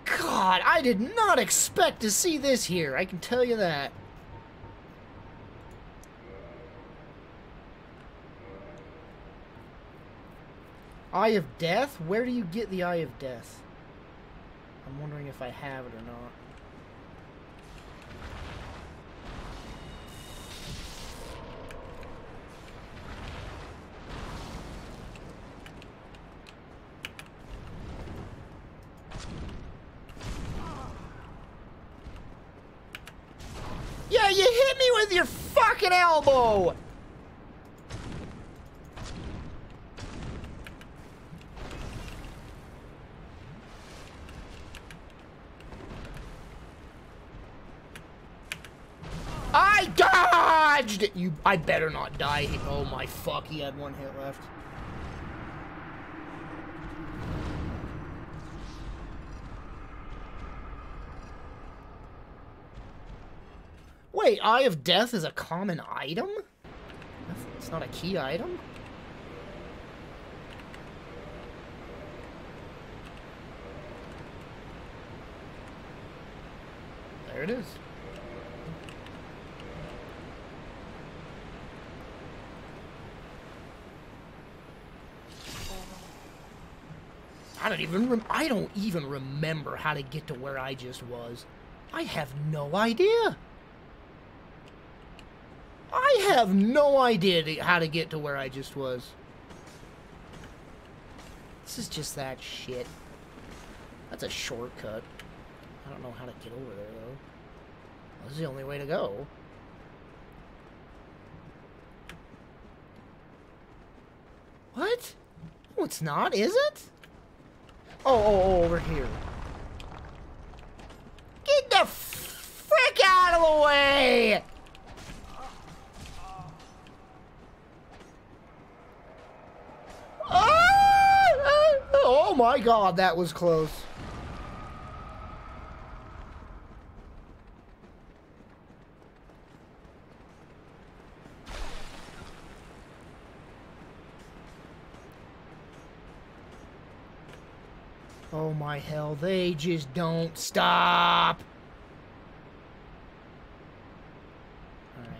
God, I did not expect to see this here. I can tell you that. Eye of Death? Where do you get the Eye of Death? If I have it or not. Yeah, you hit me with your fucking elbow! I dodged! You, I better not die. Oh my fuck, he had one hit left. Wait, Eye of Death is a common item? It's not a key item? There it is. I don't even rem- I don't even remember how to get to where I just was. I have no idea. I have no idea to- how to get to where I just was. This is just that shit. That's a shortcut. I don't know how to get over there though. This is the only way to go. What? No, it's not, is it? Oh, oh, oh, over here. Get the frick out of the way! Ah! Oh my god, that was close. Oh my hell, they just don't stop. Alright.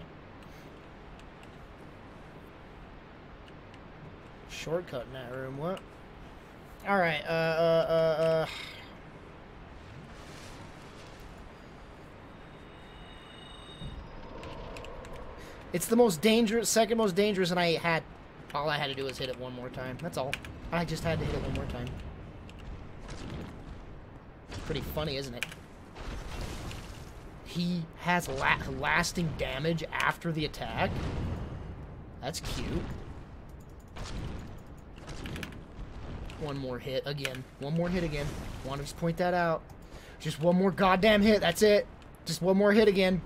Shortcut in that room, what? Alright, uh, uh, uh, uh. It's the most dangerous, second most dangerous, and I had, all I had to do was hit it one more time. That's all. I just had to hit it one more time. Pretty funny, isn't it? He has la lasting damage after the attack. That's cute. One more hit again. One more hit again. Want to just point that out. Just one more goddamn hit. That's it. Just one more hit again.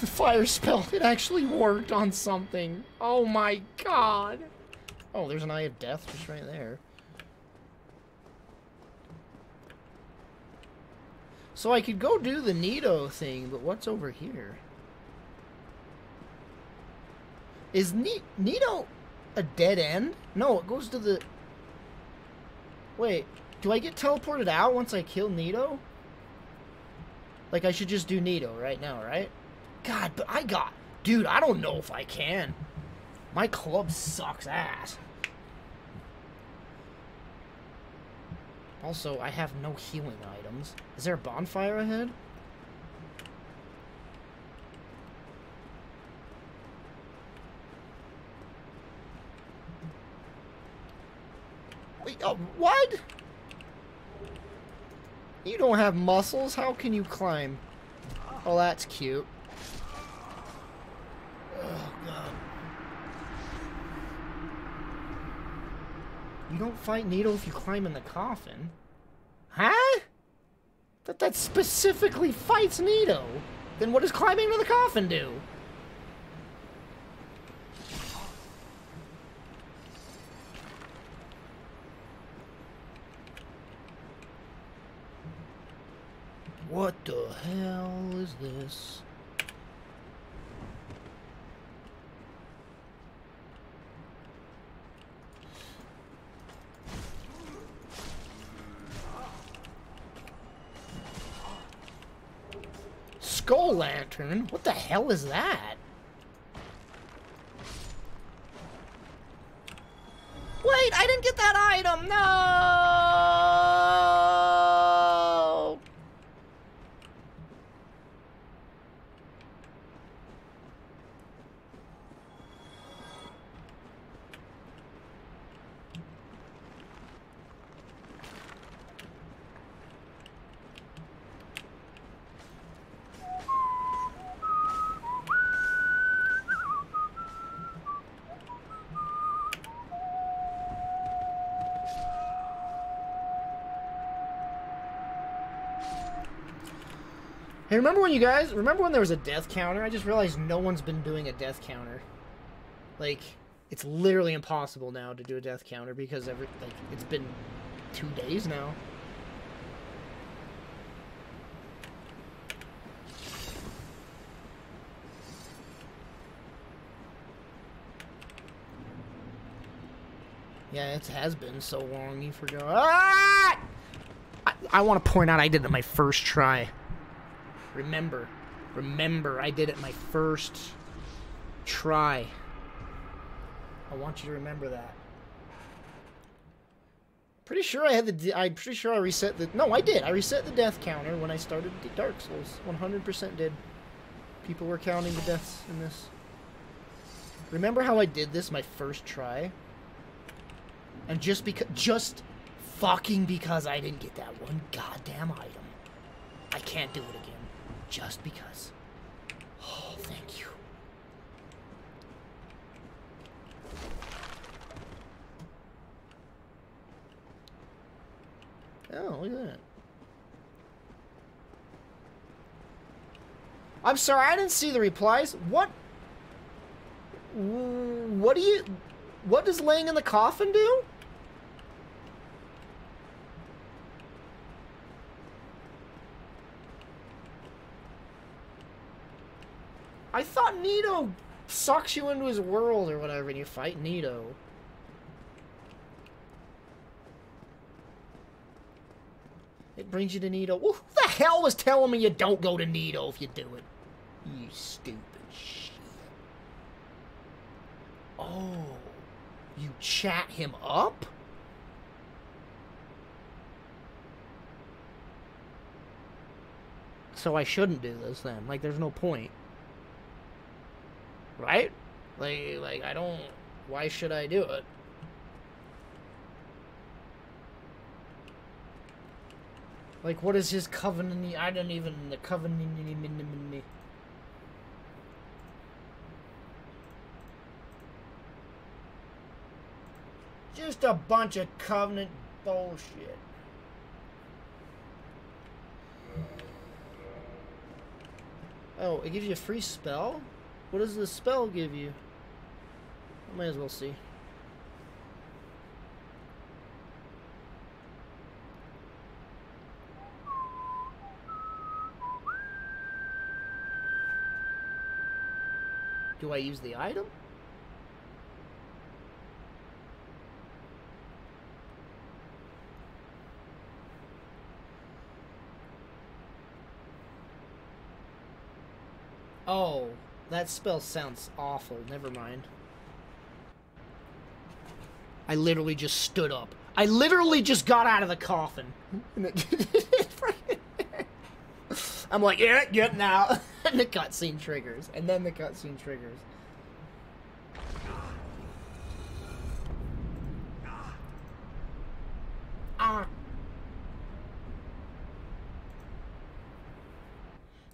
The fire spell, it actually worked on something. Oh my god. Oh, there's an Eye of Death just right there. So I could go do the Nito thing, but what's over here? Is Nito a dead end? No, it goes to the... Wait, do I get teleported out once I kill Nito? Like, I should just do Nito right now, right? God, but I got... Dude, I don't know if I can. My club sucks ass. Also, I have no healing items. Is there a bonfire ahead? Wait, uh, what? You don't have muscles? How can you climb? Oh, that's cute. Oh, God. You don't fight Nito if you climb in the coffin. Huh? That that specifically fights Nito. Then what does climbing into the coffin do? What the hell is this? Skull Lantern? What the hell is that? Wait, I didn't get that item! No! Hey, remember when you guys remember when there was a death counter? I just realized no one's been doing a death counter. Like, It's literally impossible now to do a death counter because every like it's been two days now. Yeah, it has been so long. You forgot. Ah! I, I want to point out I did it my first try. Remember, remember, I did it my first try. I want you to remember that. Pretty sure I had the. I'm pretty sure I reset the. No, I did. I reset the death counter when I started Dark Souls. 100% did. People were counting the deaths in this. Remember how I did this my first try? And just because, just fucking because I didn't get that one goddamn item, I can't do it again. Just because. Oh, thank you. Oh, look at that. I'm sorry, I didn't see the replies. What? What do you? What does laying in the coffin do? I thought Nito sucks you into his world or whatever and you fight Nito. It brings you to Nito. Well, who the hell was telling me you don't go to Nito if you do it? You stupid shit. Oh, you chat him up? So I shouldn't do this then. Like, there's no point. Right? Like, like I don't... Why should I do it? Like, what is his covenant? I don't even... The covenant... Just a bunch of covenant bullshit. Oh, it gives you a free spell? What does the spell give you? I might as well see. Do I use the item? Oh, that spell sounds awful. Never mind. I literally just stood up. I literally just got out of the coffin. I'm like, yeah, getting out. and the cutscene triggers. And then the cutscene triggers. Ah.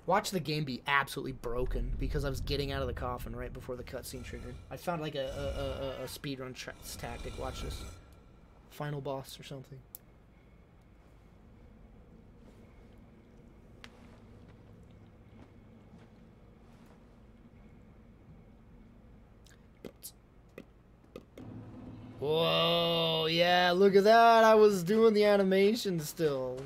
Watch the game be absolutely broken because I was getting out of the coffin right before the cutscene triggered. I found like a, a, a, a speedrun tactic. Watch this. Final boss or something. Whoa, yeah, look at that. I was doing the animation still.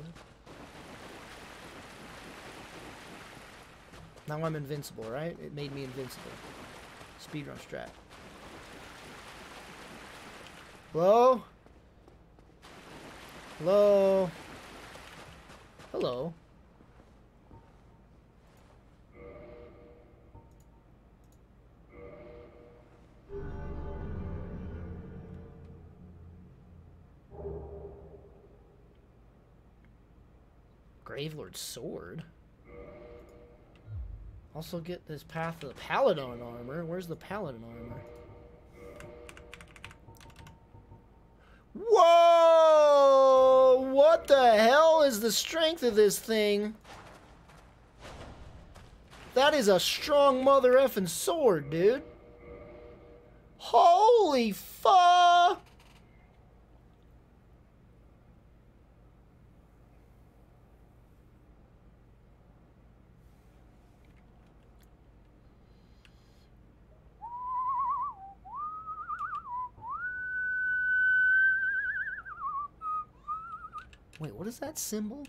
Now I'm invincible, right? It made me invincible. Speedrun strat. Hello? Hello? Hello? Gravelord's sword? Also get this path of the Paladin armor. Where's the Paladin armor? Whoa! What the hell is the strength of this thing? That is a strong mother effing sword, dude. Holy fuck! Wait, what is that symbol?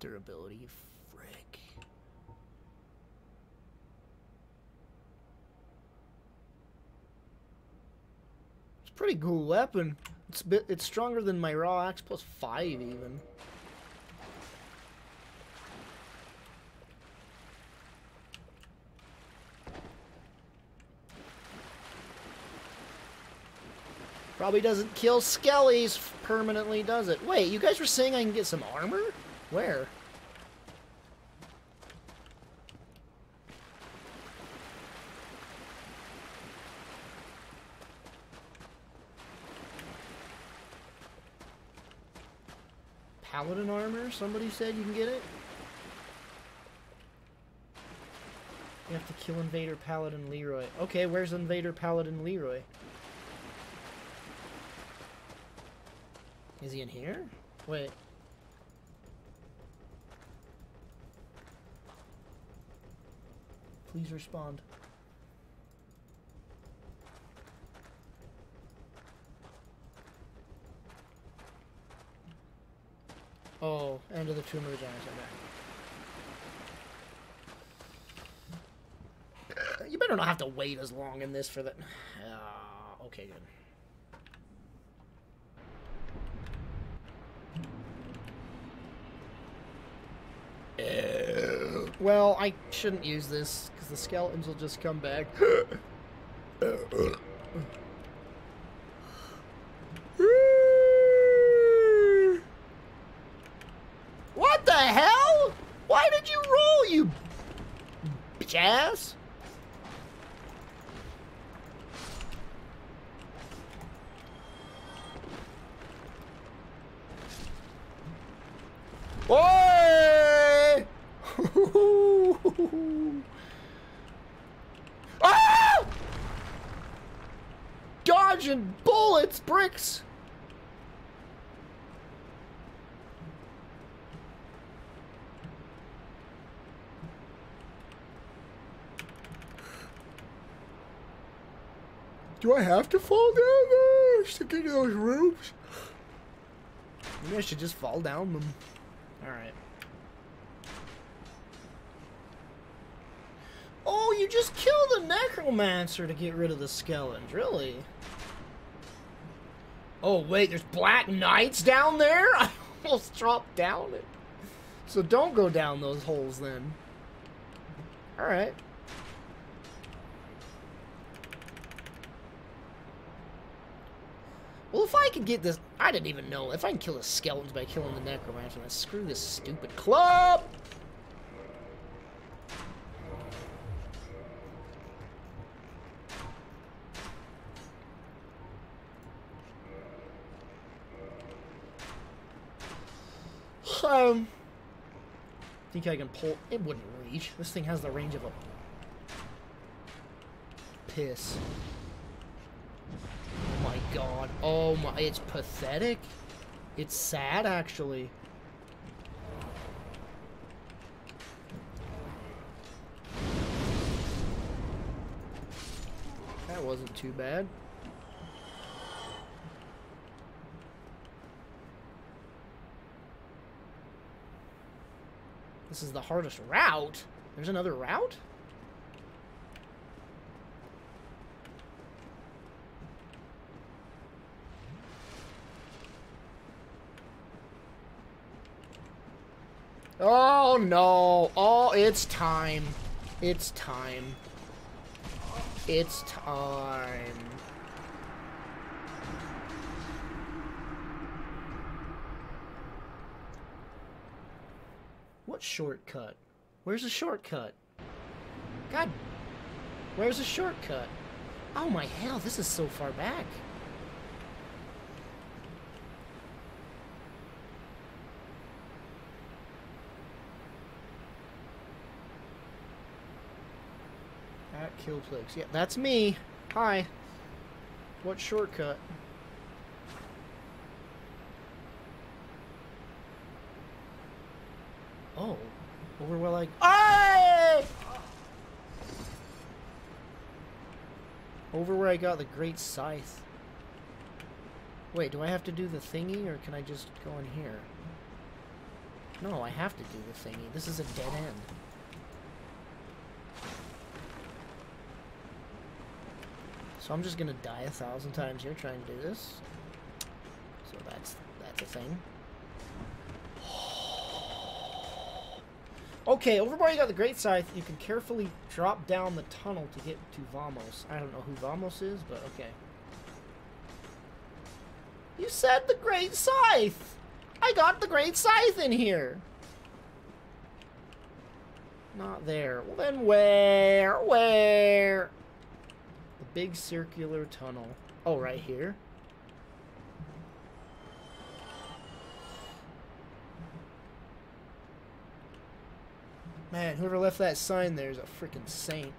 Durability, frick. It's a pretty cool weapon. It's bit, it's stronger than my raw axe plus five even. Probably doesn't kill skellies permanently, does it? Wait, you guys were saying I can get some armor? Where? Paladin armor? Somebody said you can get it? You have to kill Invader Paladin Leroy. Okay, where's Invader Paladin Leroy? Is he in here? Wait. Please respond. Oh, end of the Tomb of the Giants. You better not have to wait as long in this for the. Uh, okay, good. Well, I shouldn't use this, because the skeletons will just come back. what the hell? Why did you roll, you bitch ass? Oi! ah! Dodging bullets, bricks. Do I have to fall down there to get to those rooms? Maybe I should just fall down them. Alright. Oh, you just kill the necromancer to get rid of the skeletons, really? Oh, wait, there's black knights down there? I almost dropped down it. So don't go down those holes then. Alright. Well, if I could get this... I didn't even know. If I can kill the skeletons by killing the necromancer, then screw this stupid club! Um, think I can pull... It wouldn't reach. This thing has the range of a... Piss. God. Oh my... It's pathetic. It's sad, actually. That wasn't too bad. This is the hardest route. There's another route? Oh no. Oh, it's time. It's time. It's time. What shortcut? Where's the shortcut? God, where's the shortcut? Oh my hell, this is so far back. At Kilplix. Yeah, that's me. Hi. What shortcut? Oh, over where like Hey! Over where I got the great scythe. Wait, do I have to do the thingy, or can I just go in here? No, I have to do the thingy. This is a dead end. So I'm just gonna die a thousand times here trying to do this. So that's that's a thing. Okay, over by you got the Great Scythe. You can carefully drop down the tunnel to get to Vamos. I don't know who Vamos is, but okay. You said the Great Scythe! I got the Great Scythe in here! Not there. Well then where? Where? Big circular tunnel. Oh, right here? Man, whoever left that sign there is a freaking saint.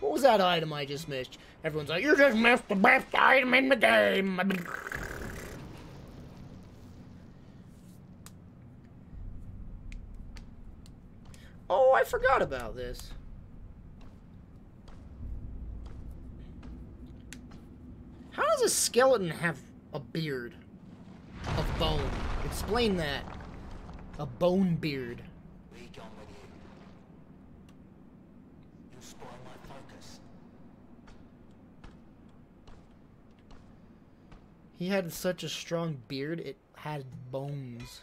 What was that item I just missed? Everyone's like, you just missed the best item in the game. Oh, I forgot about this. How does a skeleton have a beard A bone? Explain that. A bone beard. He had such a strong beard, it had bones.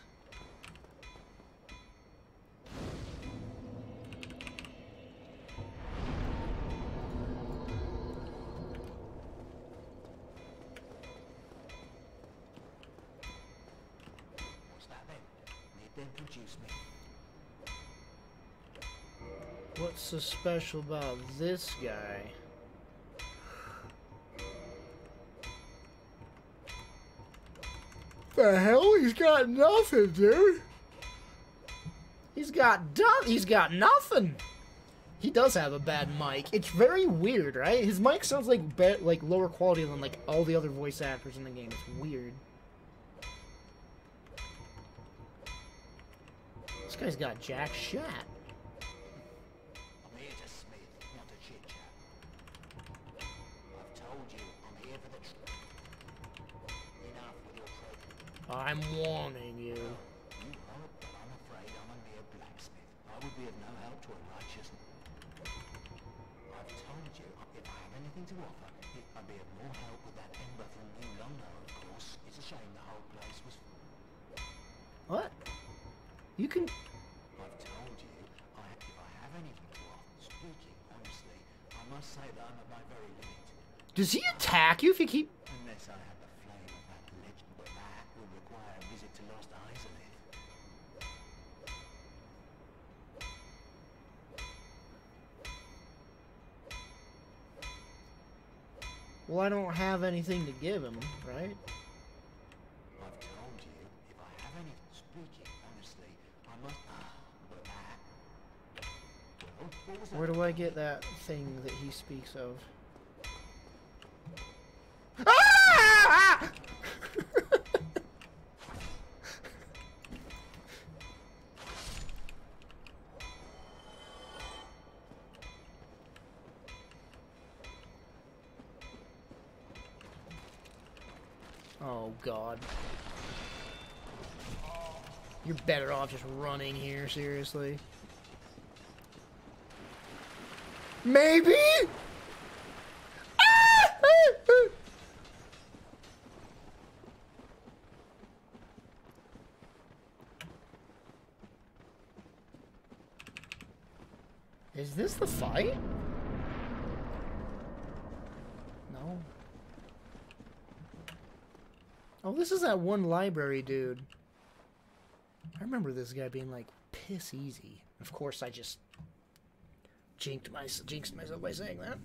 So special about this guy? The hell? He's got nothing, dude. He's got done. He's got nothing. He does have a bad mic. It's very weird, right? His mic sounds like be like lower quality than like all the other voice actors in the game. It's weird. This guy's got jack shot. I'm warning you. You hope, I'm afraid I'm a mere blacksmith. I would be of no help to a righteous. I've told you, if I have anything to offer, it, I'd be of more help with that ember from New Londo, of course. It's a shame the whole place was. What? You can. I've told you, I, if I have anything to offer, speaking honestly, I must say that I'm at my very limit. Does he attack you if you keep? Unless I have Well, I don't have anything to give him, right? I've told you, if I have any speaking honestly, I must. Ah, but that. Well, what was that? Where do I get that thing that he speaks of? Ah! God. You're better off just running here, seriously. Maybe? Is this the fight? No. Oh, this is that one library dude. I remember this guy being like piss easy. Of course, I just my, jinxed myself by saying that.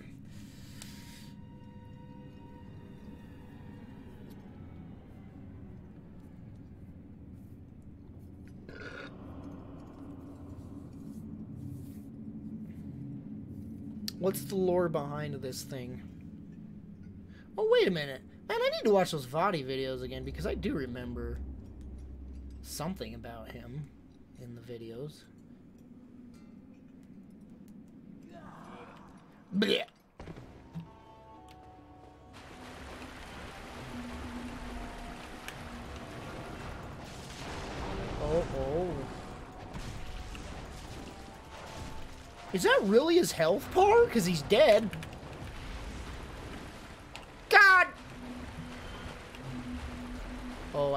What's the lore behind this thing? Oh, wait a minute. Need to watch those Vaati videos again because I do remember something about him in the videos. Blech. Oh, oh. Is that really his health bar? Because he's dead.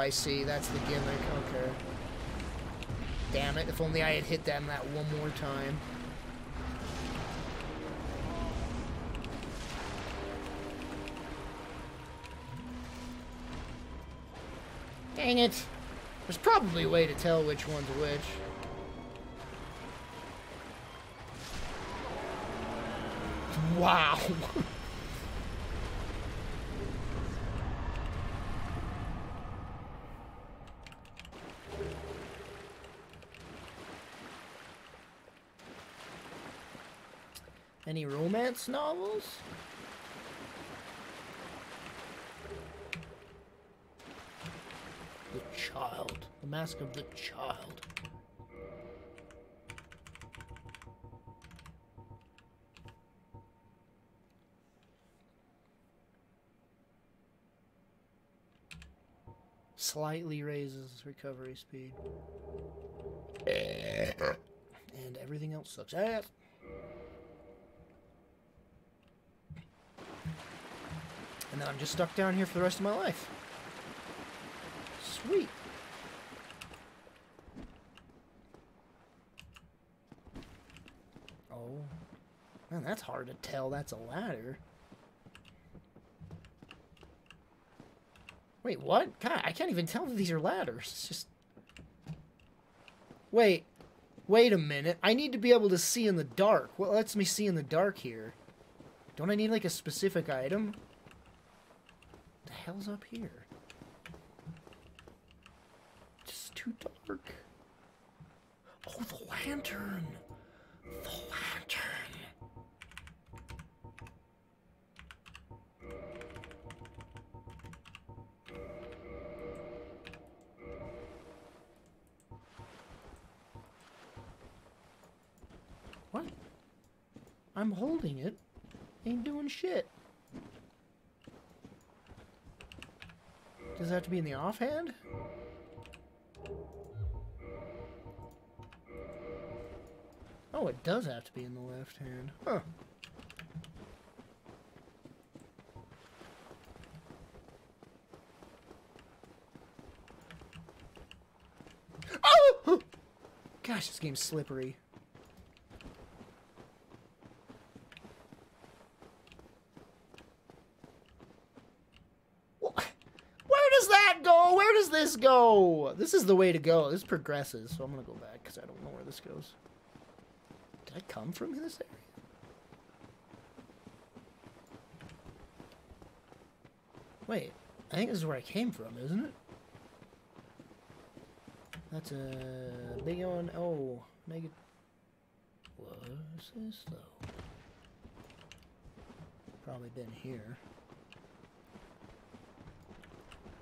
I see. That's the gimmick. Okay. Damn it. If only I had hit them that one more time. Dang it. There's probably a way to tell which one's which. Wow. Any romance novels? The Child. The Mask of the Child. Slightly raises recovery speed. And everything else sucks ass. I'm just stuck down here for the rest of my life. Sweet. Oh. Man, that's hard to tell. That's a ladder. Wait, what? God, I can't even tell that these are ladders. It's just... Wait. Wait a minute. I need to be able to see in the dark. What lets me see in the dark here? Don't I need, like, a specific item? Hell's up here? It's too dark. Oh, the lantern! The lantern! What? I'm holding it. Ain't doing shit. Does it have to be in the offhand? Oh, it does have to be in the left hand. Huh. Oh! Gosh, this game's slippery. Where does that go? Where does this go? This is the way to go. This progresses, so I'm gonna go back because I don't know where this goes. Did I come from this area? Wait, I think this is where I came from, isn't it? That's a big one. Oh, negative. What's this though? Probably been here.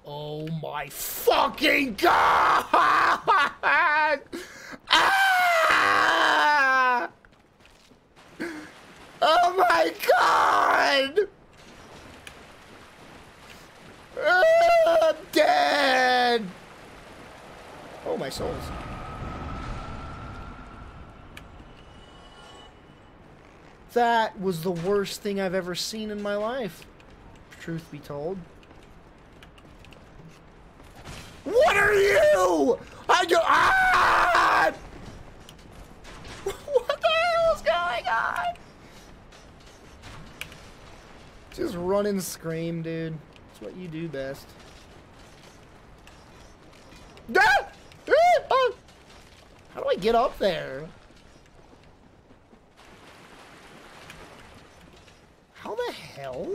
Oh my fucking god! Ah! Oh my god! Ah, I'm dead! Oh, my souls. That was the worst thing I've ever seen in my life. Truth be told. What are you? I go. Ah! What the hell is going on? Just run and scream, dude. That's what you do best. Ah! How do I get up there? How the hell?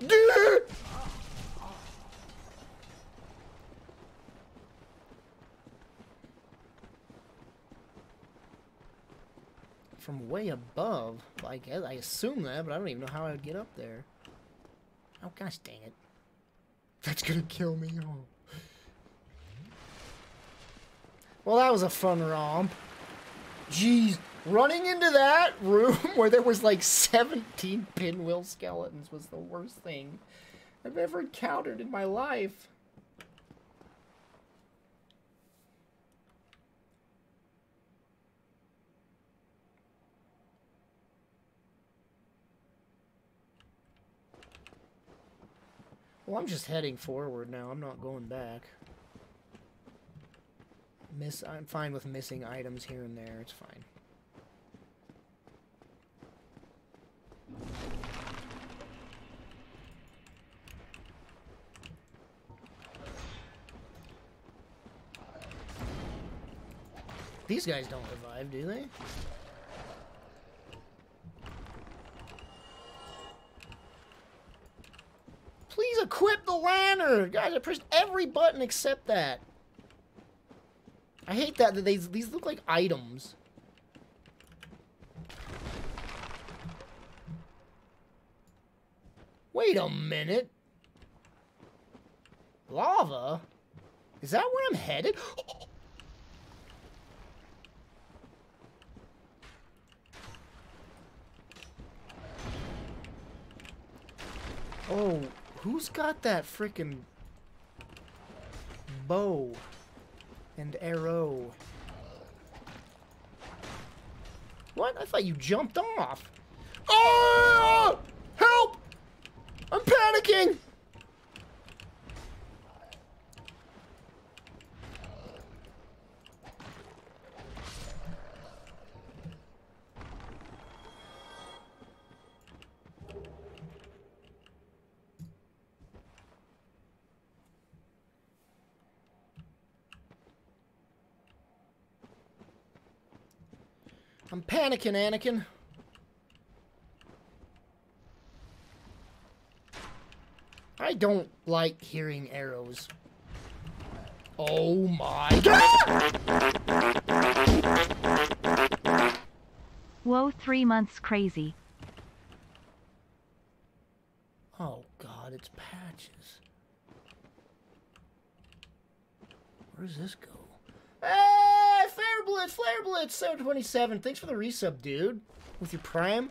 Dude! From way above. I guess I assume that, but I don't even know how I would get up there. Oh gosh dang it. That's gonna kill me. Oh. Well, that was a fun romp. Jeez. Running into that room where there was like 17 pinwheel skeletons was the worst thing I've ever encountered in my life. Well, I'm just heading forward now. I'm not going back. Miss I'm fine with missing items here and there. It's fine. These guys don't revive, do they? Please equip the lantern! Guys, I pressed every button except that. I hate that, that these, these look like items. Wait a minute. Lava? Is that where I'm headed? Oh, who's got that freaking bow and arrow? What? I thought you jumped off. Oh! Help! I'm panicking! Panicking, Anakin. I don't like hearing arrows. Oh my god! Whoa, three months crazy. Oh god, it's patches. Where does this go? Hey, Blitz, Flare Blitz, 727. Thanks for the resub, dude. With your Prime.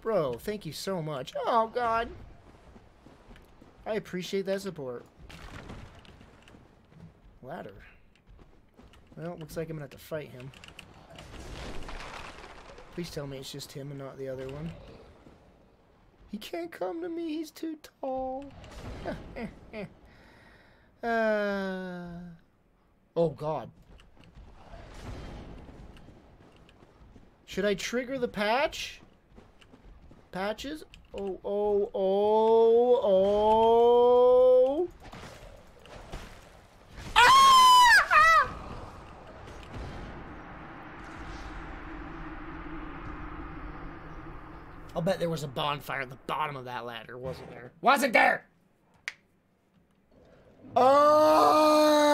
Bro, thank you so much. Oh, God. I appreciate that support. Ladder. Well, looks like I'm gonna have to fight him. Please tell me it's just him and not the other one. He can't come to me, he's too tall. uh... Oh, God. Should I trigger the patch? Patches? Oh, oh, oh, oh. I'll bet there was a bonfire at the bottom of that ladder, wasn't there? Wasn't there? Ah!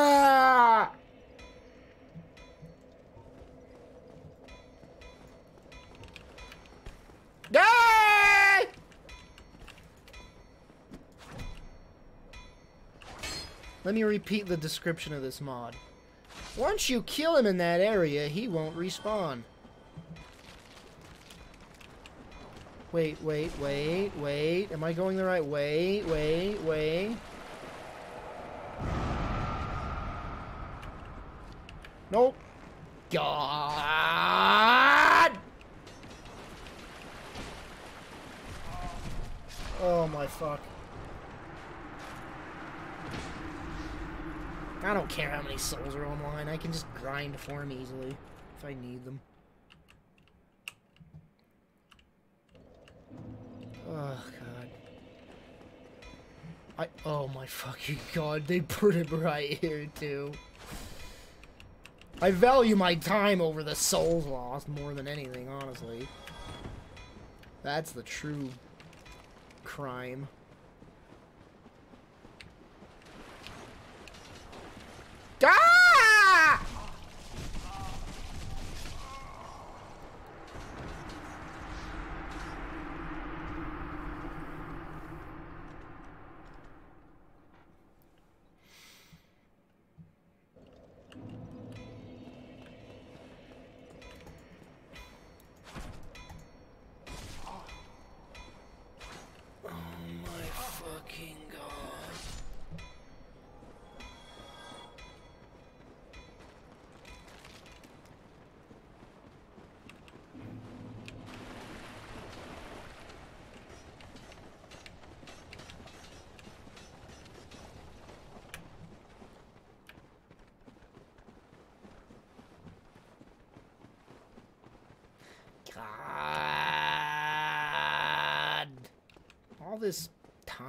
Let me repeat the description of this mod. Once you kill him in that area, he won't respawn. Wait, wait, wait, wait. Am I going the right way? Wait, wait. Nope. God! Oh my fuck. I don't care how many souls are online. I can just grind for them easily if I need them. Oh god. I oh my fucking god, they put it right here too. I value my time over the souls lost more than anything, honestly. That's the true crime.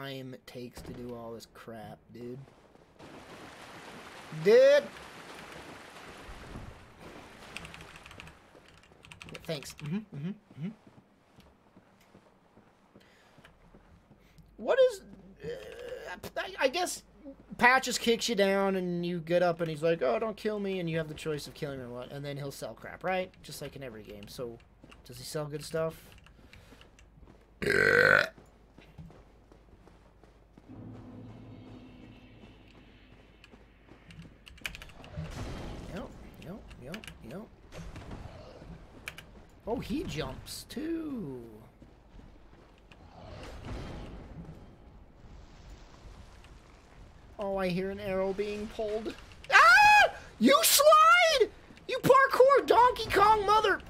Time it takes to do all this crap, dude. Dude! Thanks. hmm hmm hmm What is... Uh, I, I guess Patches kicks you down and you get up and he's like, oh, don't kill me, and you have the choice of killing or what, and then he'll sell crap, right? Just like in every game. So, does he sell good stuff? He jumps too. Oh, I hear an arrow being pulled. Ah! You slide! You parkour Donkey Kong mother!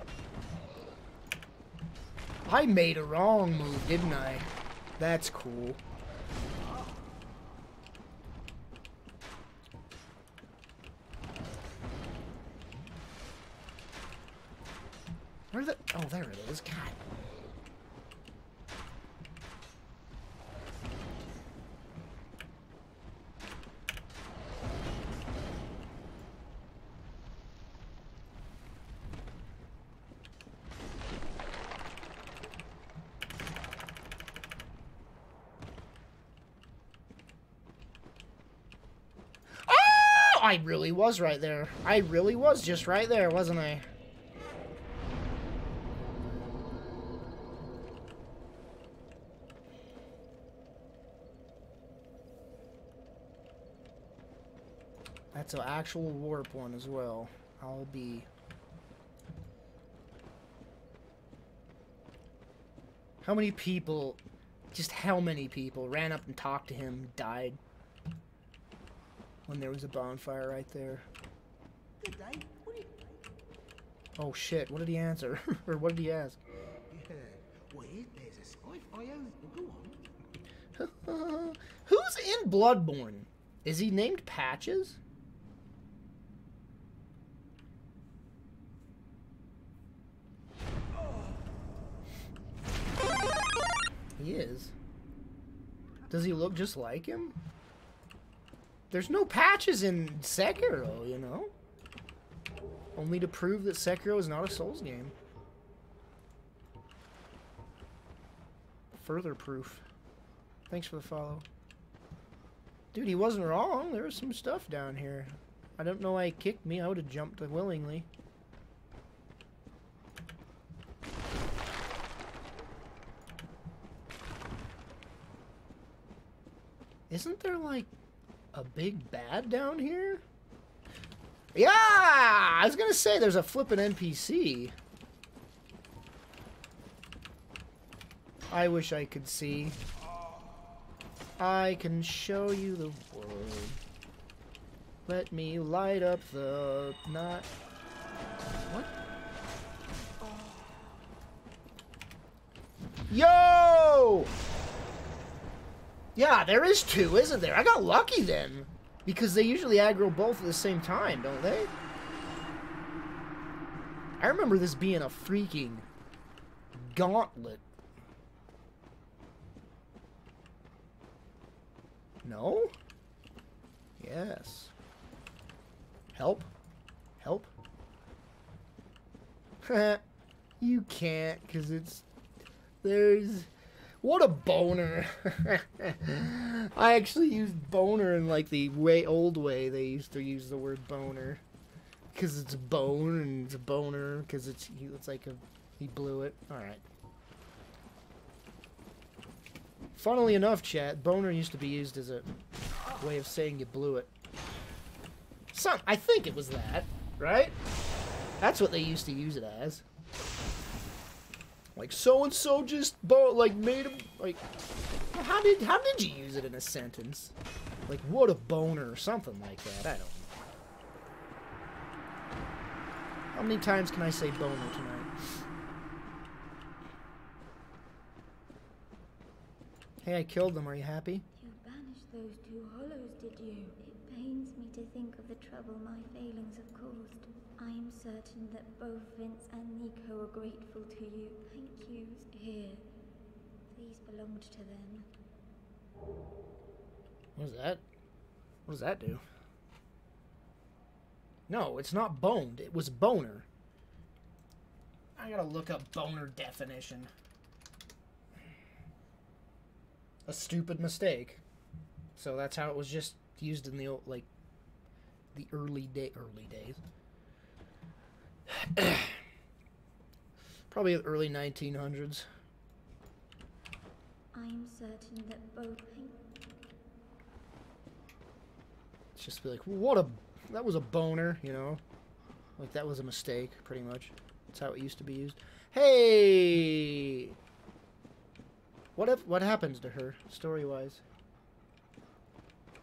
I made a wrong move, didn't I? That's cool. Where the... Oh, there it is. God. Oh! I really was right there. I really was just right there, wasn't I? That's an actual warp one as well. I'll be... How many people, just how many people, ran up and talked to him, died? When there was a bonfire right there. Good day. What you... Oh shit, what did he answer? or what did he ask? Yeah. Well, there's a sci-fi oh, Go on. Who's in Bloodborne? Is he named Patches? He is. Does he look just like him? There's no patches in Sekiro, you know? Only to prove that Sekiro is not a Souls game. Further proof. Thanks for the follow. Dude, he wasn't wrong. There was some stuff down here. I don't know why he kicked me. I would have jumped willingly. Isn't there like a big bad down here? Yeah! I was gonna say there's a flippin' NPC. I wish I could see. I can show you the world. Let me light up the not. What? Yo! Yeah, there is two, isn't there? I got lucky then. Because they usually aggro both at the same time, don't they? I remember this being a freaking gauntlet. No? Yes. Help? Help? you can't, because it's... There's... What a boner. I actually used boner in like the way old way they used to use the word boner. Cause it's a bone and it's a boner because it's he looks like a he blew it. Alright. Funnily enough, chat, boner used to be used as a way of saying you blew it. Some I think it was that, right? That's what they used to use it as. Like so and so just bo like made him like how did how did you use it in a sentence? Like what a boner or something like that. I don't know. How many times can I say boner tonight? Hey, I killed them. Are you happy? You banished those two hollows, did you? It pains me to think of the trouble my failings have caused. I am certain that both Vince and Nico are grateful to you. Thank yous. Here. These belonged to them. What is that? What does that do? No, it's not boned. It was boner. I gotta look up boner definition. A stupid mistake. So that's how it was just used in the old, like, the early day, early days. Probably early 1900s. I am certain that both. It's just be like, what a, that was a boner, you know? Like that was a mistake, pretty much. That's how it used to be used. Hey! What if, what happens to her, story-wise?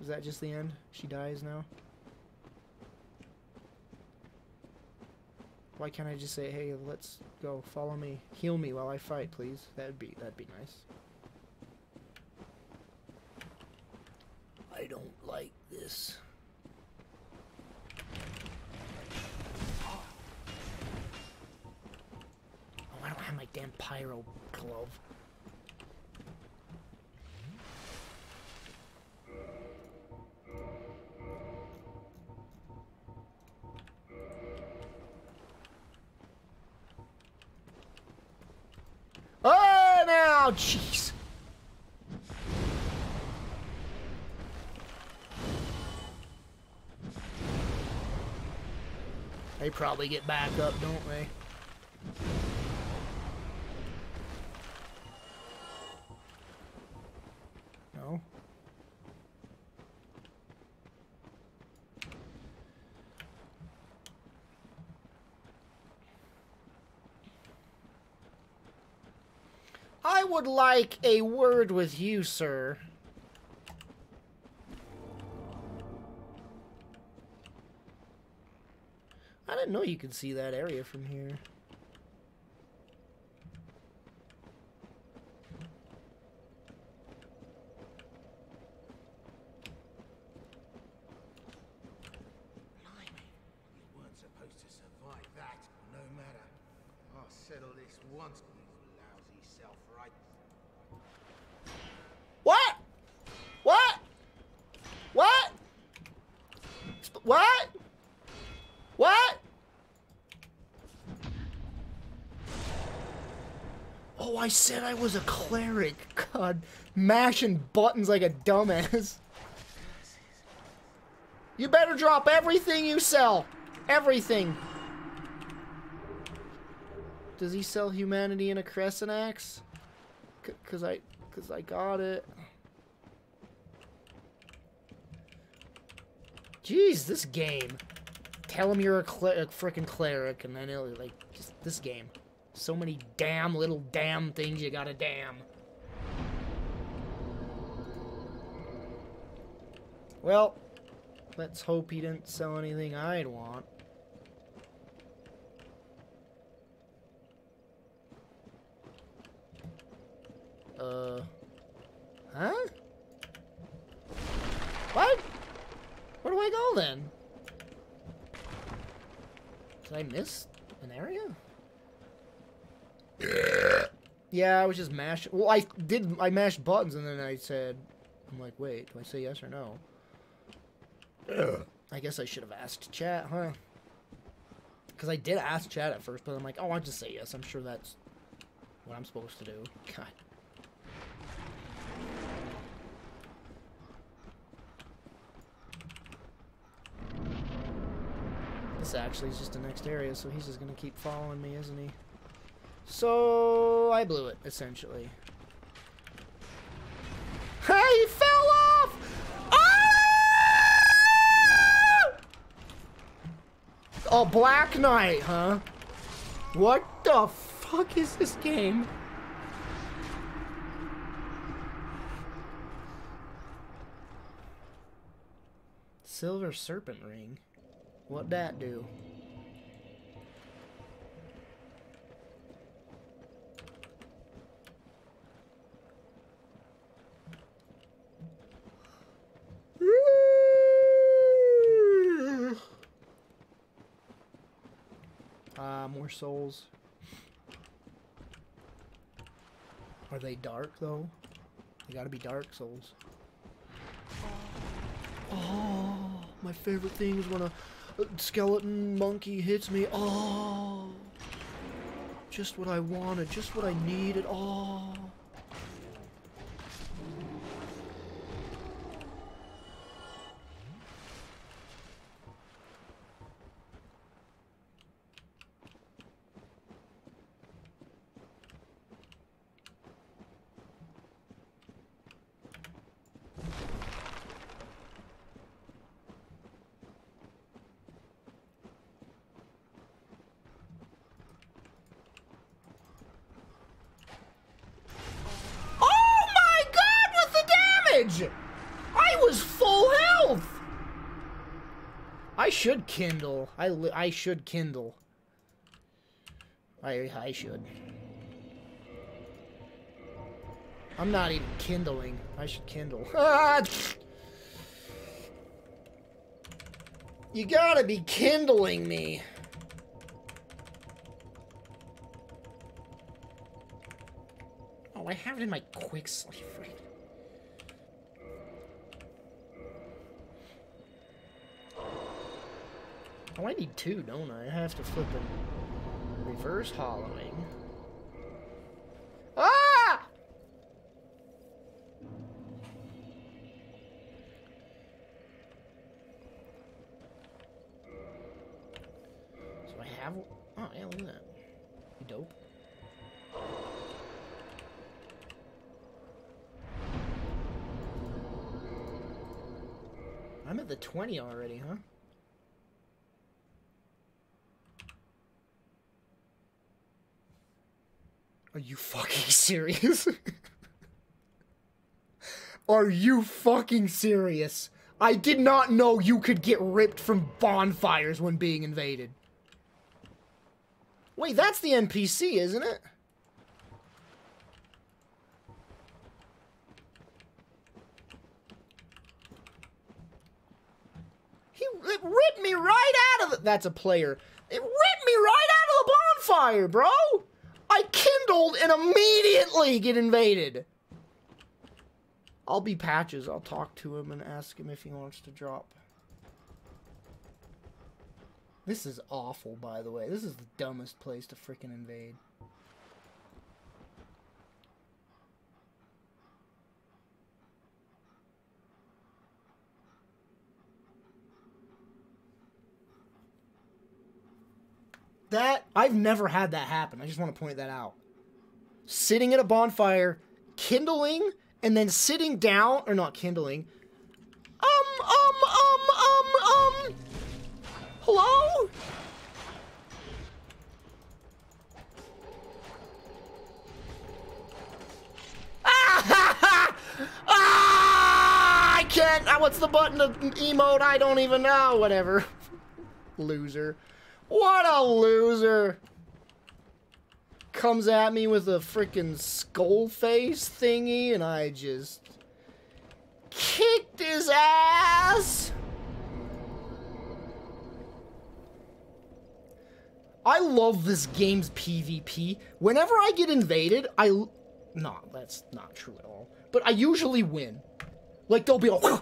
Is that just the end? She dies now? Why can't I just say, hey, let's go, follow me, heal me while I fight, please? That'd be, that'd be nice. I don't like this. Oh, I don't have my damn pyro glove. Jeez. They probably get back up, don't they? No. I would like a word with you, sir. I didn't know you could see that area from here. You weren't supposed to survive that, no matter. I'll settle this once, you lousy self-right. What? What? What? Sp- What? What? Oh, I said I was a cleric. God, mashing buttons like a dumbass. You better drop everything you sell. Everything. Does he sell humanity in a crescent axe? C cause I, cause I got it. Jeez, this game. Tell him you're a, cle a freaking cleric, and then it'll like just this game. So many damn little damn things you gotta damn. Well, let's hope he didn't sell anything I'd want. Uh. Huh? What? Where do I go then? Did I miss an area? Yeah, I was just mashing. Well, I did. I mashed buttons and then I said, I'm like, wait, do I say yes or no? I guess I should have asked chat, huh? Because I did ask chat at first, but I'm like, oh, I'll just say yes. I'm sure that's what I'm supposed to do. God. This actually is just the next area, so he's just gonna keep following me, isn't he? So I blew it, essentially. Hey, he fell off! Ah! Oh, Black Knight, huh? What the fuck is this game? Silver Serpent Ring? What that do? More souls. Are they dark though? They gotta be dark souls. Oh, my favorite thing is when a skeleton monkey hits me. Oh, just what I wanted, just what I needed. Oh my god, with the damage! I was full health! I should kindle. I, I should kindle. I, I should. I'm not even kindling. I should kindle. Ah! You gotta be kindling me. Oh, I have it in my quick sleep. Right? Oh, I need two, don't I? I have to flip it. Reverse hollowing. Ah! So I have. Oh, yeah, look at that. You dope. I'm at the 20 already, huh? You fucking serious? Are you fucking serious? I did not know you could get ripped from bonfires when being invaded. Wait, that's the NPC, isn't it? He it ripped me right out of it. That's a player. It ripped me right out of the bonfire, bro. I kindled and immediately get invaded. I'll be patches. I'll talk to him and ask him if he wants to drop. This is awful, by the way. This is the dumbest place to freaking invade. That I've never had that happen. I just want to point that out. Sitting at a bonfire, kindling, and then sitting down or not kindling. Um, um, um, um, um. Hello? Ah! I can't. What's the button to emote? I don't even know. Whatever. Loser. What a loser. Comes at me with a freaking skull face thingy, and I just kicked his ass. I love this game's PvP. Whenever I get invaded, I. No, that's not true at all. But I usually win. Like, they'll be all.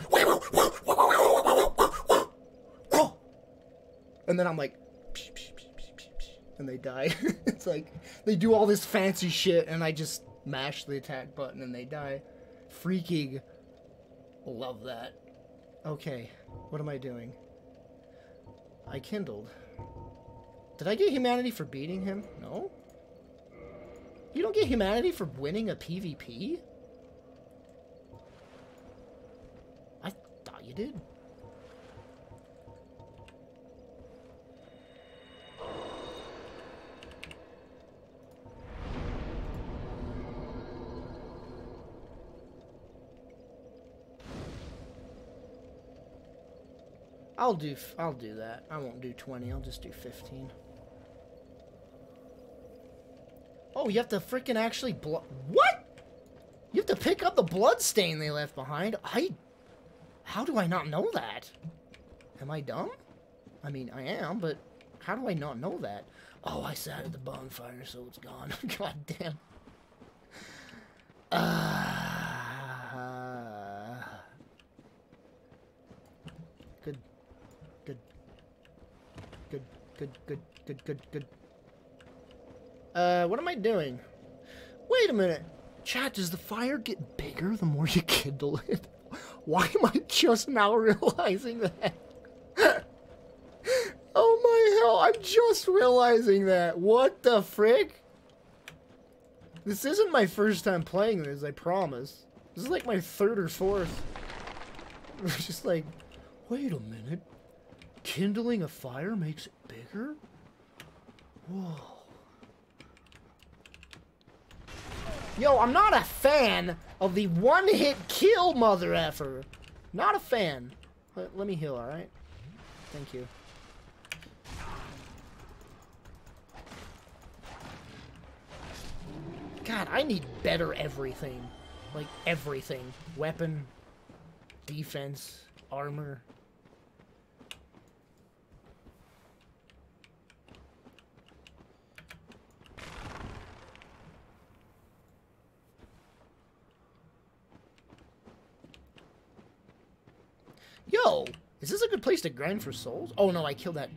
And then I'm like. And they die. it's like, they do all this fancy shit, and I just mash the attack button and they die. Freaking. Love that. Okay, what am I doing? I kindled. Did I get humanity for beating him? No? You don't get humanity for winning a PvP? I thought you did. I'll do I'll do that. I won't do 20. I'll just do 15. Oh, you have to freaking actually blo- What? You have to pick up the blood stain they left behind. I How do I not know that? Am I dumb? I mean, I am, but how do I not know that? Oh, I sat at the bonfire, so it's gone. God damn. Ah. good. Good. Good. Good. Good. Good. Good. Uh, what am I doing? Wait a minute. Chat, does the fire get bigger the more you kindle it? Why am I just now realizing that? oh my hell, I'm just realizing that. What the frick? This isn't my first time playing this, I promise. This is like my third or fourth. It's just like, wait a minute. Kindling a fire makes it bigger? Whoa. Yo, I'm not a fan of the one-hit kill, mother effer. Not a fan. Let, let me heal, alright? Thank you. God, I need better everything. Like, everything. Weapon, defense, armor. Is this a good place to grind for souls? Oh no, I killed that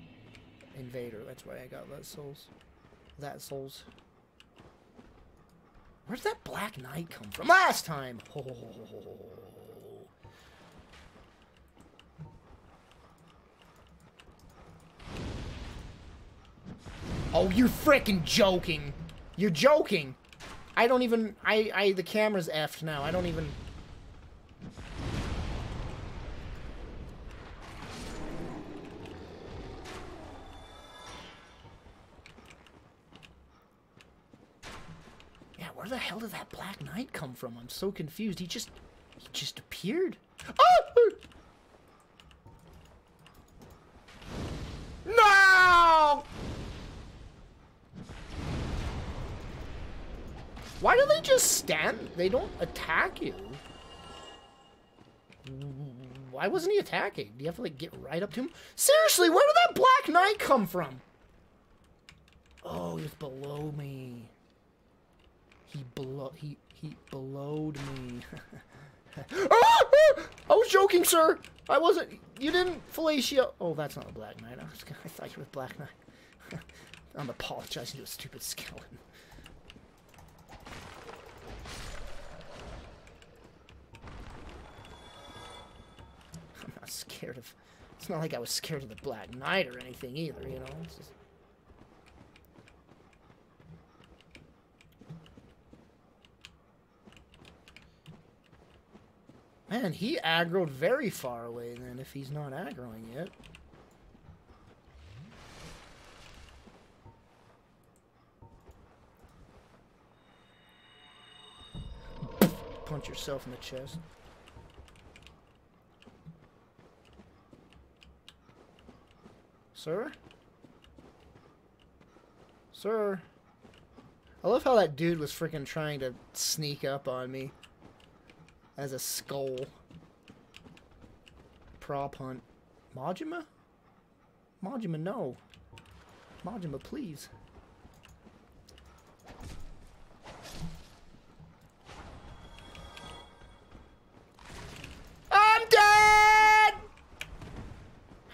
invader. That's why I got that souls. That souls. Where'd that Black Knight come from? Last time! Oh. Oh, you're freaking joking. You're joking. I don't even... I, I... The camera's effed now. I don't even... hell did that Black Knight come from? I'm so confused. He just... He just appeared. Oh! No! Why do they just stand? They don't attack you. Why wasn't he attacking? Do you have to like get right up to him? Seriously, where did that Black Knight come from? Oh, he was below me. He below he he belowed me. Ah! Ah! I was joking, sir. I wasn't. You didn't fellatio. Oh, that's not a Black Knight. I was. I thought you were a Black Knight. I'm apologizing to a stupid skeleton. I'm not scared of. It's not like I was scared of the Black Knight or anything either. You know. Man, he aggroed very far away then if he's not aggroing yet. Punch yourself in the chest. Sir? Sir? I love how that dude was freaking trying to sneak up on me as a skull. Prop hunt. Majima? Majima, no. Majima, please. I'm dead!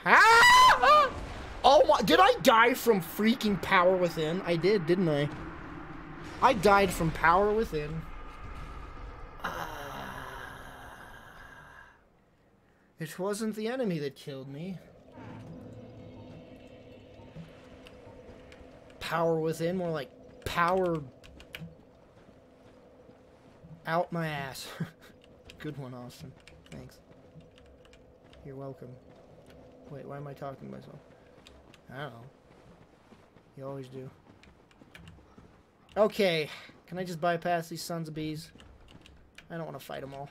Ah! Oh my, did I die from freaking power within? I did, didn't I? I died from power within. It wasn't the enemy that killed me. Power within, more like power out my ass. Good one, Austin. Thanks. You're welcome. Wait, why am I talking to myself? I don't know. You always do. Okay, can I just bypass these sons of bees? I don't want to fight them all.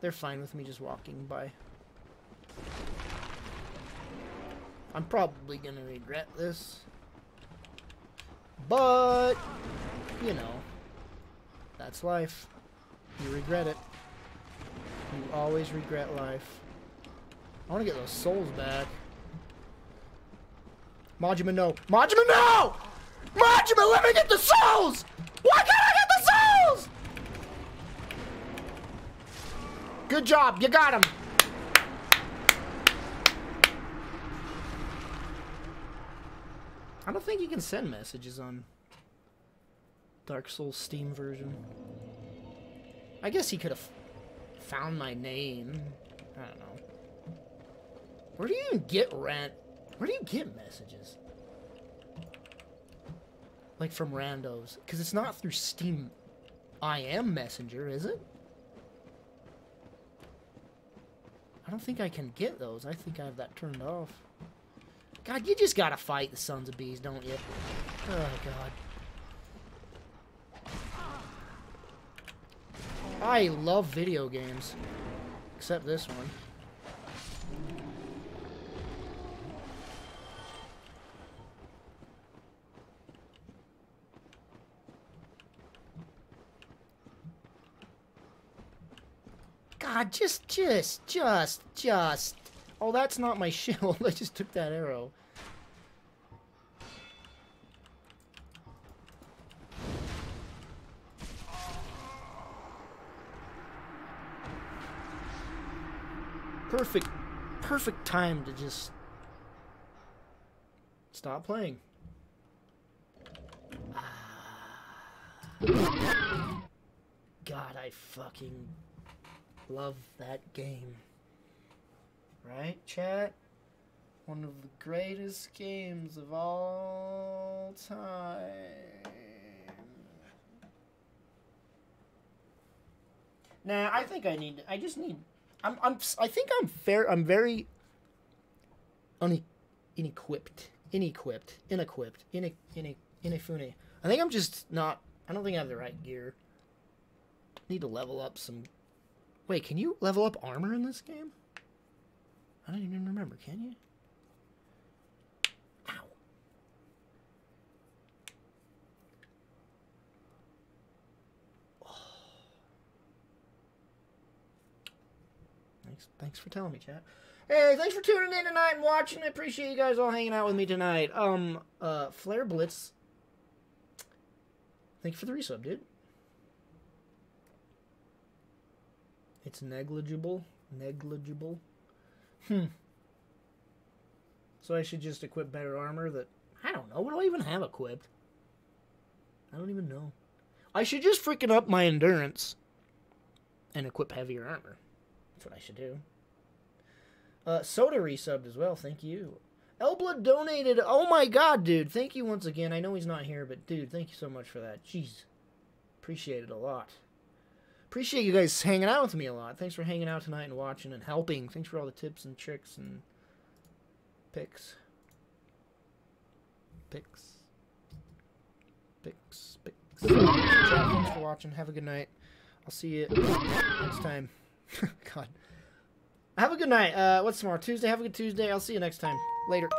They're fine with me just walking by. I'm probably gonna regret this. But, you know, that's life. You regret it. You always regret life. I want to get those souls back. Majima, no. Majima, no! Majima, let me get the souls! Why can't I get the souls? Good job, you got him. I don't think you can send messages on Dark Souls Steam version. I guess he could have found my name. I don't know. Where do you even get rent? Where do you get messages? Like from randos. Because it's not through Steam I am Messenger, is it? I don't think I can get those. I think I have that turned off. God, you just gotta fight the sons of bees, don't you? Oh, God. I love video games. Except this one. God, just, just, just, just. Oh, that's not my shield. I just took that arrow. Perfect, perfect time to just stop playing. Ah. God, I fucking love that game. Right, chat? One of the greatest games of all time. Nah, I think I need. I just need. I'm. I'm. I think I'm fair. I'm very. Une, inequipped. Inequipped. Inequipped. Ine, ine, inefune. I think I'm just not. I don't think I have the right gear. Need to level up some Wait, can you level up armor in this game? I don't even remember, can you? Ow. Oh. Thanks, thanks for telling me, chat. Hey, thanks for tuning in tonight and watching. I appreciate you guys all hanging out with me tonight. Um, uh, Flare Blitz. Thank you for the resub, dude. It's negligible. Negligible. Hmm. So I should just equip better armor that... I don't know. What do I even have equipped? I don't even know. I should just freaking up my endurance and equip heavier armor. That's what I should do. Uh, Soda resubbed as well. Thank you. Elblood donated. Oh my god, dude. Thank you once again. I know he's not here, but dude, thank you so much for that. Jeez. Appreciate it a lot. Appreciate you guys hanging out with me a lot. Thanks for hanging out tonight and watching and helping. Thanks for all the tips and tricks and picks. Picks. Picks. Picks. Thanks for watching. Have a good night. I'll see you next time. God. Have a good night. Uh, what's tomorrow? Tuesday. Have a good Tuesday. I'll see you next time. Later.